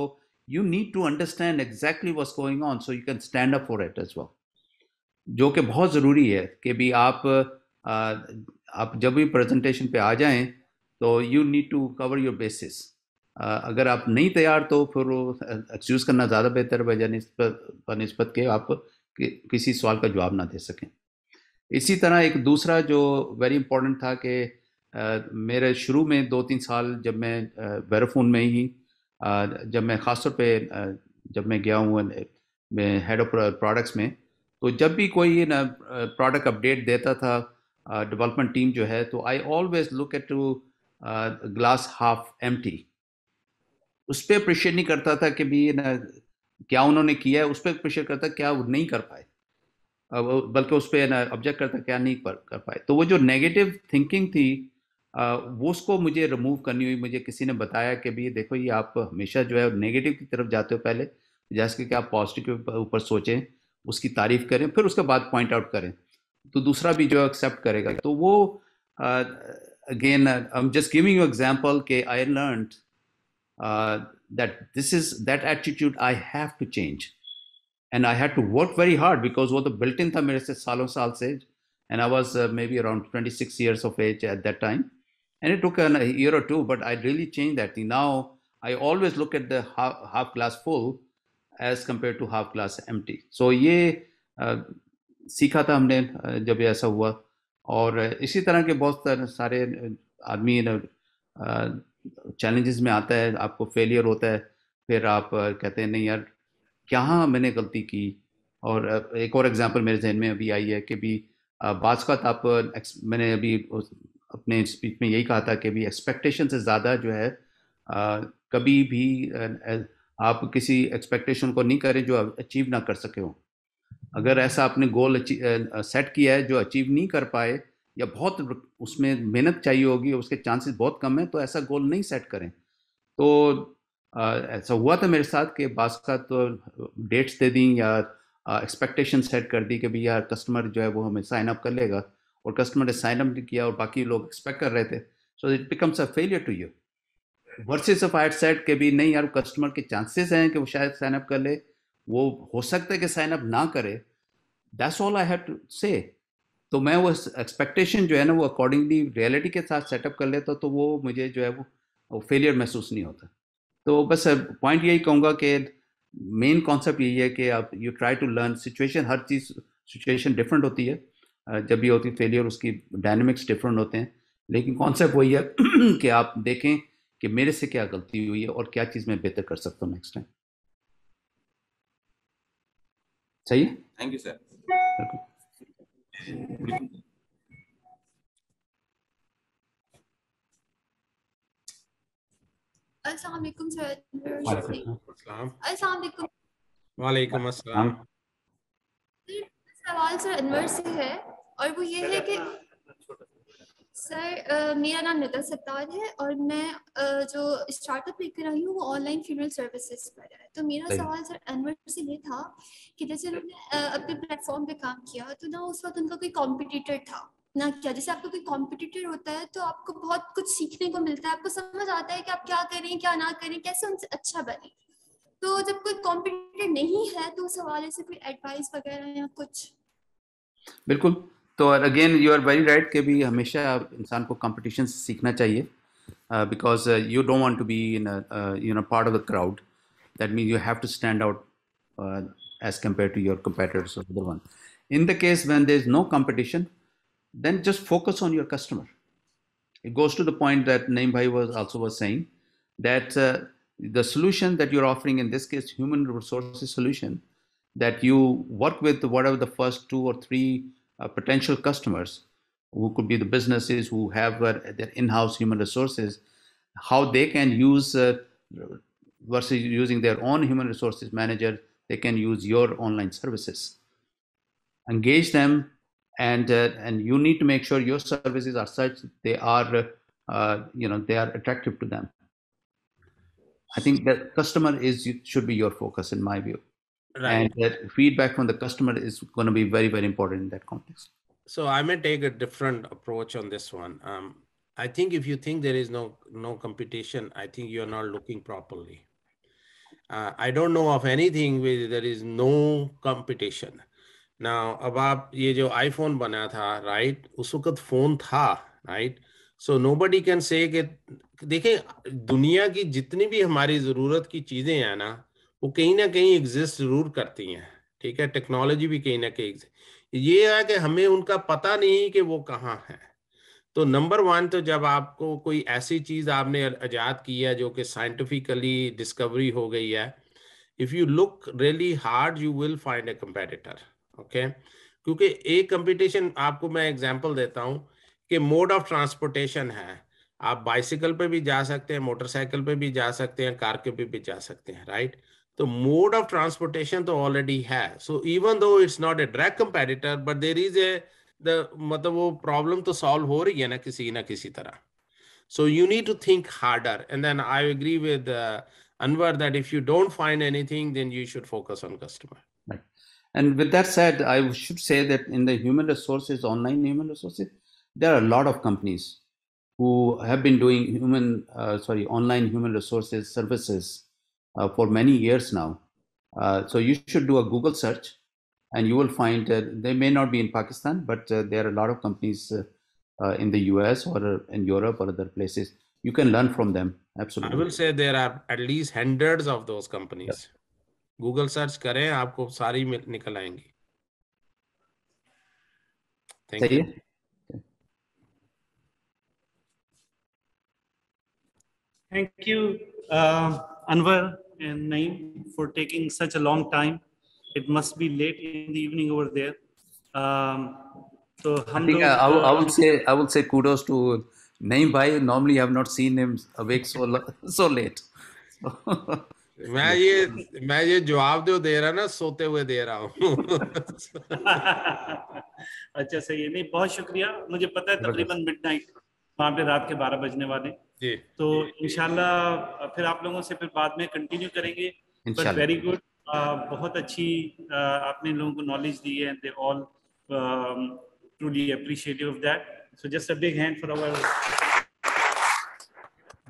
you need to understand exactly was going on so you can stand up for it as well जो कि बहुत ज़रूरी है कि भी आप आप जब भी प्रेजेंटेशन पे आ जाएँ तो you need to cover your bases अगर आप नहीं तैयार तो फिर एक्सक्यूज़ करना ज़्यादा बेहतर है नस्बत के आप कि, किसी सवाल का जवाब ना दे सकें। इसी तरह एक दूसरा जो वेरी इंपॉर्टेंट था कि मेरे शुरू में दो तीन साल जब मैं वेराफोन में ही जब मैं ख़ासतौर पे जब मैं गया हूँ, मैं हेड ऑफ़ प्रोडक्ट्स में तो जब भी कोई ना प्रोडक्ट अपडेट देता था डेवलपमेंट टीम जो है तो I always look at to glass half empty उस पर अप्रिशिएट नहीं करता था कि भी ना, क्या उन्होंने किया है, उस पर अप्रिशिएट करता क्या वो नहीं कर पाए। बल्कि उस पर ना ऑब्जेक्ट करता क्या नहीं कर पाए। तो वो जो नेगेटिव थिंकिंग थी वो उसको मुझे रिमूव करनी हुई, मुझे किसी ने बताया कि भाई देखो, ये आप हमेशा जो है नेगेटिव की तरफ़ जाते हो पहले, जैसे कि आप पॉजिटिव के ऊपर सोचें उसकी तारीफ़ करें फिर उसके बाद पॉइंट आउट करें। तो दूसरा भी जो एक्सेप्ट करेगा तो वो again I am just giving you example के I learn that this is that attitude I have to change and I had to work very hard because वो तो बिल्ट इन था मेरे से सालों साल से and I was maybe around 26 years of age at that time. And it took a year or two but i really changed that thing. Now i always look at the half, half glass full as compared to half glass empty. So ये uh, सीखा था हमने जब ऐसा हुआ। और इसी तरह के बहुत सारे आदमी चैलेंजेस में आता है आपको फेलियर होता है फिर आप कहते हैं नहीं यार क्या मैंने गलती की? और एक और एग्जांपल मेरे जहन में अभी आई है कि भी बाज का आप मैंने अभी अपने स्पीच में यही कहा था कि भी एक्सपेक्टेशन से ज़्यादा जो है आ, कभी भी आप किसी एक्सपेक्टेशन को नहीं करें जो अचीव ना कर सके हो। अगर ऐसा आपने गोल सेट किया है जो अचीव नहीं कर पाए या बहुत उसमें मेहनत चाहिए होगी उसके चांसेस बहुत कम है तो ऐसा गोल नहीं सेट करें। तो आ, ऐसा हुआ था मेरे साथ कि बास का तो डेट्स दे दी या एक्सपेक्टेशन सेट कर दी कि भाई यार कस्टमर जो है वो हमें साइन अप कर लेगा और कस्टमर ने साइन अप किया और बाकी लोग एक्सपेक्ट कर रहे थे। So it becomes a failure to you versus of I set के भी नहीं यार कस्टमर के चांसेस हैं कि वो शायद साइन अप कर ले। वो हो सकता है कि साइन अप ना करे। That's all I have to say तो मैं वो एक्सपेक्टेशन जो है ना वो अकॉर्डिंगली रियलिटी के साथ सेटअप कर लेता तो वो मुझे जो है वो, फेलियर महसूस नहीं होता। तो बस पॉइंट यही कहूँगा कि मेन कॉन्सेप्ट यही है कि आप you try to learn situation हर चीज़ सिचुएशन डिफरेंट होती है। जब भी होती फेलियर उसकी डायनेमिक्स डिफरेंट होते हैं। लेकिन कॉन्सेप्ट वही है कि आप देखें कि मेरे से क्या गलती हुई है और क्या चीज़ मैं बेहतर कर सकता हूँ नेक्स्ट टाइम सही है? थैंक यू सर अस्सलाम सर वालेकुम अस्सलाम। सवाल सर अनवर से है और वो ये है कि सर uh, मेरा नाम निदा सत्तार है और मैं uh, जो स्टार्टअप लेकर आई हूँ वो ऑनलाइन फ्यूनरल सर्विसेज़ पर है। तो मेरा सवाल सर अनवर से ये था कि जैसे उन्होंने अपने प्लेटफॉर्म पे काम किया तो ना उस वक्त उनका कोई कॉम्पिटिटर था ना क्या? जैसे आपका कोई कॉम्पिटिटर होता है तो आपको बहुत कुछ सीखने को मिलता है आपको समझ आता है कि आप क्या करें क्या ना करें कैसे उनसे अच्छा बने। तो जब कोई कॉम्पिटिटर नहीं है तो उस हवाले से कोई एडवाइस वगैरह या कुछ? बिल्कुल। तो again you are very right कि भी हमेशा इंसान को कंपटीशन से सीखना चाहिए because you don't want to be in you know part of the crowd that mean you have to stand out as compare to your competitors of the one in the case when there is no competition then just focus on your customer it goes to the point that Naim Bhai was also was saying that uh, the solution that you're offering in this case human resources solution that you work with whatever the first two or three uh, potential customers who could be the businesses who have uh, their in-house human resources, how they can use uh, versus using their own human resources manager, they can use your online services. Engage them, and uh, and you need to make sure your services are such they are uh, you know they are attractive to them. I think that customer is should be your focus in my view Right. And that feedback from the customer is going to be very, very important in that context. So I may take a different approach on this one. Um, I think if you think there is no no competition, I think you're not looking properly. Uh, I don't know of anything where there is no competition. Now, अब आप ये जो iPhone बना था, right? उस वक्त phone था, right? So nobody can say कि देखें दुनिया की जितनी भी हमारी जरूरत की चीजें हैं ना वो कहीं ना कहीं एग्जिस्ट ज़रूर करती हैं, ठीक है? टेक्नोलॉजी भी कहीं ना कहीं ये है कि हमें उनका पता नहीं कि वो कहाँ है। तो नंबर वन तो जब आपको कोई ऐसी चीज़ आपने आज़ाद की है जो कि साइंटिफिकली डिस्कवरी हो गई है if you look really hard you will find a competitor okay क्योंकि एक कंपटीशन आपको मैं एग्जांपल देता हूँ कि मोड ऑफ़ ट्रांसपोर्टेशन है। आप बाइसिकल पे भी जा सकते हैं मोटरसाइकिल पे भी जा सकते हैं कार के पे भी जा सकते हैं right right? the mode of transportation to already has. So even though it's not a direct competitor, but there is a the मतलब वो problem to solve हो रही है ना किसी ना किसी तरह. So you need to think harder. And then I agree with uh, Anwar that if you don't find anything, then you should focus on customer. Right. And with that said, I should say that in the human resources, online human resources, there are a lot of companies who have been doing human, uh, sorry, online human resources services uh, for many years now. Uh, so you should do a Google search and you will find they may not be in Pakistan, but uh, there are a lot of companies uh, uh, in the US or in Europe or other places. You can learn from them. Absolutely. I will say there are at least hundreds of those companies. Google search करें आपको सारी निकल आएंगी thank you Thank you, uh, Anwar and Naeem, for taking such a long time. It must be late in the evening over there. Um, so I think I, I, I would say I would say kudos to Naeem Bhai. Normally, I have not seen him awake so so late. मैं ये मैं ये जवाब जो दे रहा ना सोते हुए दे रहा हूँ अच्छा सही है नहीं बहुत शुक्रिया मुझे पता है तकरीबन मिड नाइट वहाँ पे रात के बारह बजने वाले जी तो इनशाला फिर आप लोगों से फिर बाद में कंटिन्यू करेंगे बट वेरी गुड बहुत अच्छी आपने लोगों को नॉलेज दी है they all truly appreciative of that so just a big hand for our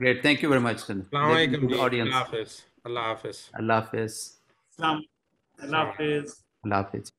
Great. Thank you very much, audience. Allah Hafiz. Allah Hafiz. Allah Hafiz. Allah Hafiz. Allah Hafiz.